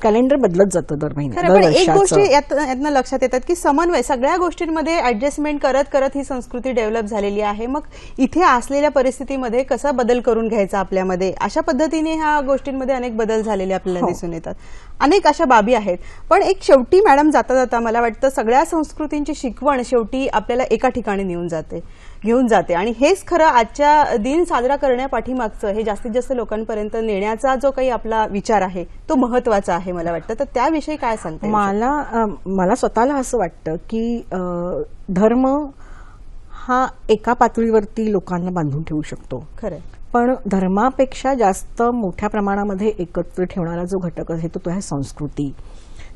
Speaker 2: कॅलेंडर बदलत जातं दर महिन्यात
Speaker 1: एक. गोष्टी यातनं लक्षात येतात की समन्वय सगळ्या गोष्टींमध्ये ऍडजस्टमेंट करत करत ही संस्कृती डेव्हलप झालेली आहे. मग इथे असलेल्या परिस्थितीमध्ये कसा बदल करून घ्यायचा आपल्यामध्ये? अशा पद्धतीने ह्या गोष्टींमध्ये अनेक बदल झालेले आपल्याला
Speaker 2: हो.
Speaker 1: दिसून येतात. अनेक अशा बाबी आहेत. पण एक शेवटी मॅडम जाता जाता मला वाटतं सगळ्या संस्कृतींची शिकवण शेवटी आपल्याला एका ठिकाणी नेऊन जाते घेऊन जाते. आणि हेच खरं आजच्या दिन साजरा करण्यापाठीमागचं हे जास्तीत जास्त लोकांपर्यंत नेण्याचा जो काही आपला विचार आहे तो महत्त्वाचा आहे मला वाटतं. तर त्याविषयी काय सांगते
Speaker 2: मला मला स्वतःला असं वाटतं की धर्म हा एका पातळीवरती लोकांना बांधून ठेवू शकतो.
Speaker 1: खरं
Speaker 2: पण धर्मापेक्षा जास्त मोठ्या प्रमाणामध्ये एकत्र ठेवणारा जो घटक आहे तो तो आहे संस्कृती.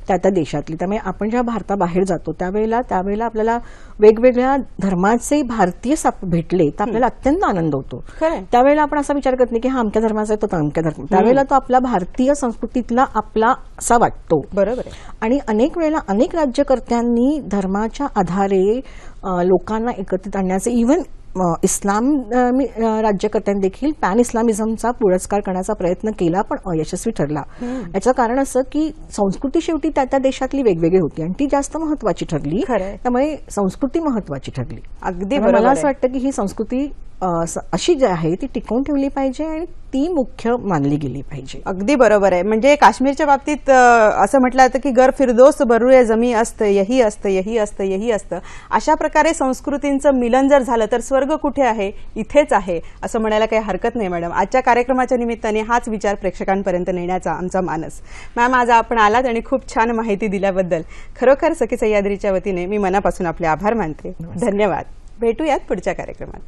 Speaker 2: त्या त्या देशातली. त्यामुळे आपण जेव्हा भारताबाहेर जातो त्यावेळेला त्यावेळेला आपल्याला वेगवेगळ्या धर्माचे भारतीय साप भेटले तर आपल्याला अत्यंत आनंद होतो. त्यावेळेला आपण असा विचार करत नाही की हा अमक्या धर्माचा आहे तो अमक्या धर्म. त्यावेळेला तो आपला भारतीय संस्कृतीतला आपला असा वाटतो.
Speaker 1: बरोबर
Speaker 2: आणि अनेक वेळेला अनेक राज्यकर्त्यांनी धर्माच्या आधारे लोकांना एकत्रित आणण्याचे इव्हन इस्लाम राज्यकर्त्यांनी देखील पॅन इस्लामिझमचा पुरस्कार करण्याचा प्रयत्न केला पण अयशस्वी ठरला याचं कारण असं की संस्कृती शेवटी त्या त्या देशातली वेगवेगळी होती आणि ती जास्त महत्वाची ठरली. त्यामुळे संस्कृती महत्वाची ठरली
Speaker 1: अगदी
Speaker 2: मला. असं वाटतं की ही संस्कृती अशी जी आहे ती टिकवून ठेवली पाहिजे आणि ती मुख्य मानली गेली पाहिजे.
Speaker 1: अगदी बरोबर आहे. म्हणजे काश्मीरच्या बाबतीत असं म्हटलं जातं की गर फिरदोस बरुये जमी असतं यही असतं यही असतं यही असतं. अशा प्रकारे संस्कृतींचं मिलन जर झालं तर स्वर्ग कुठे आहे? इथेच आहे असं म्हणायला काही हरकत नाही मॅडम. आजच्या कार्यक्रमाच्या निमित्ताने हाच विचार प्रेक्षकांपर्यंत नेण्याचा आमचा मानस. मॅम आज आपण आलात आणि खूप छान माहिती दिल्याबद्दल. खरोखर सखी सह्याद्रीच्या वतीने मी मनापासून आपले आभार मानते. धन्यवाद. भेटूयात पुढच्या कार्यक्रमात.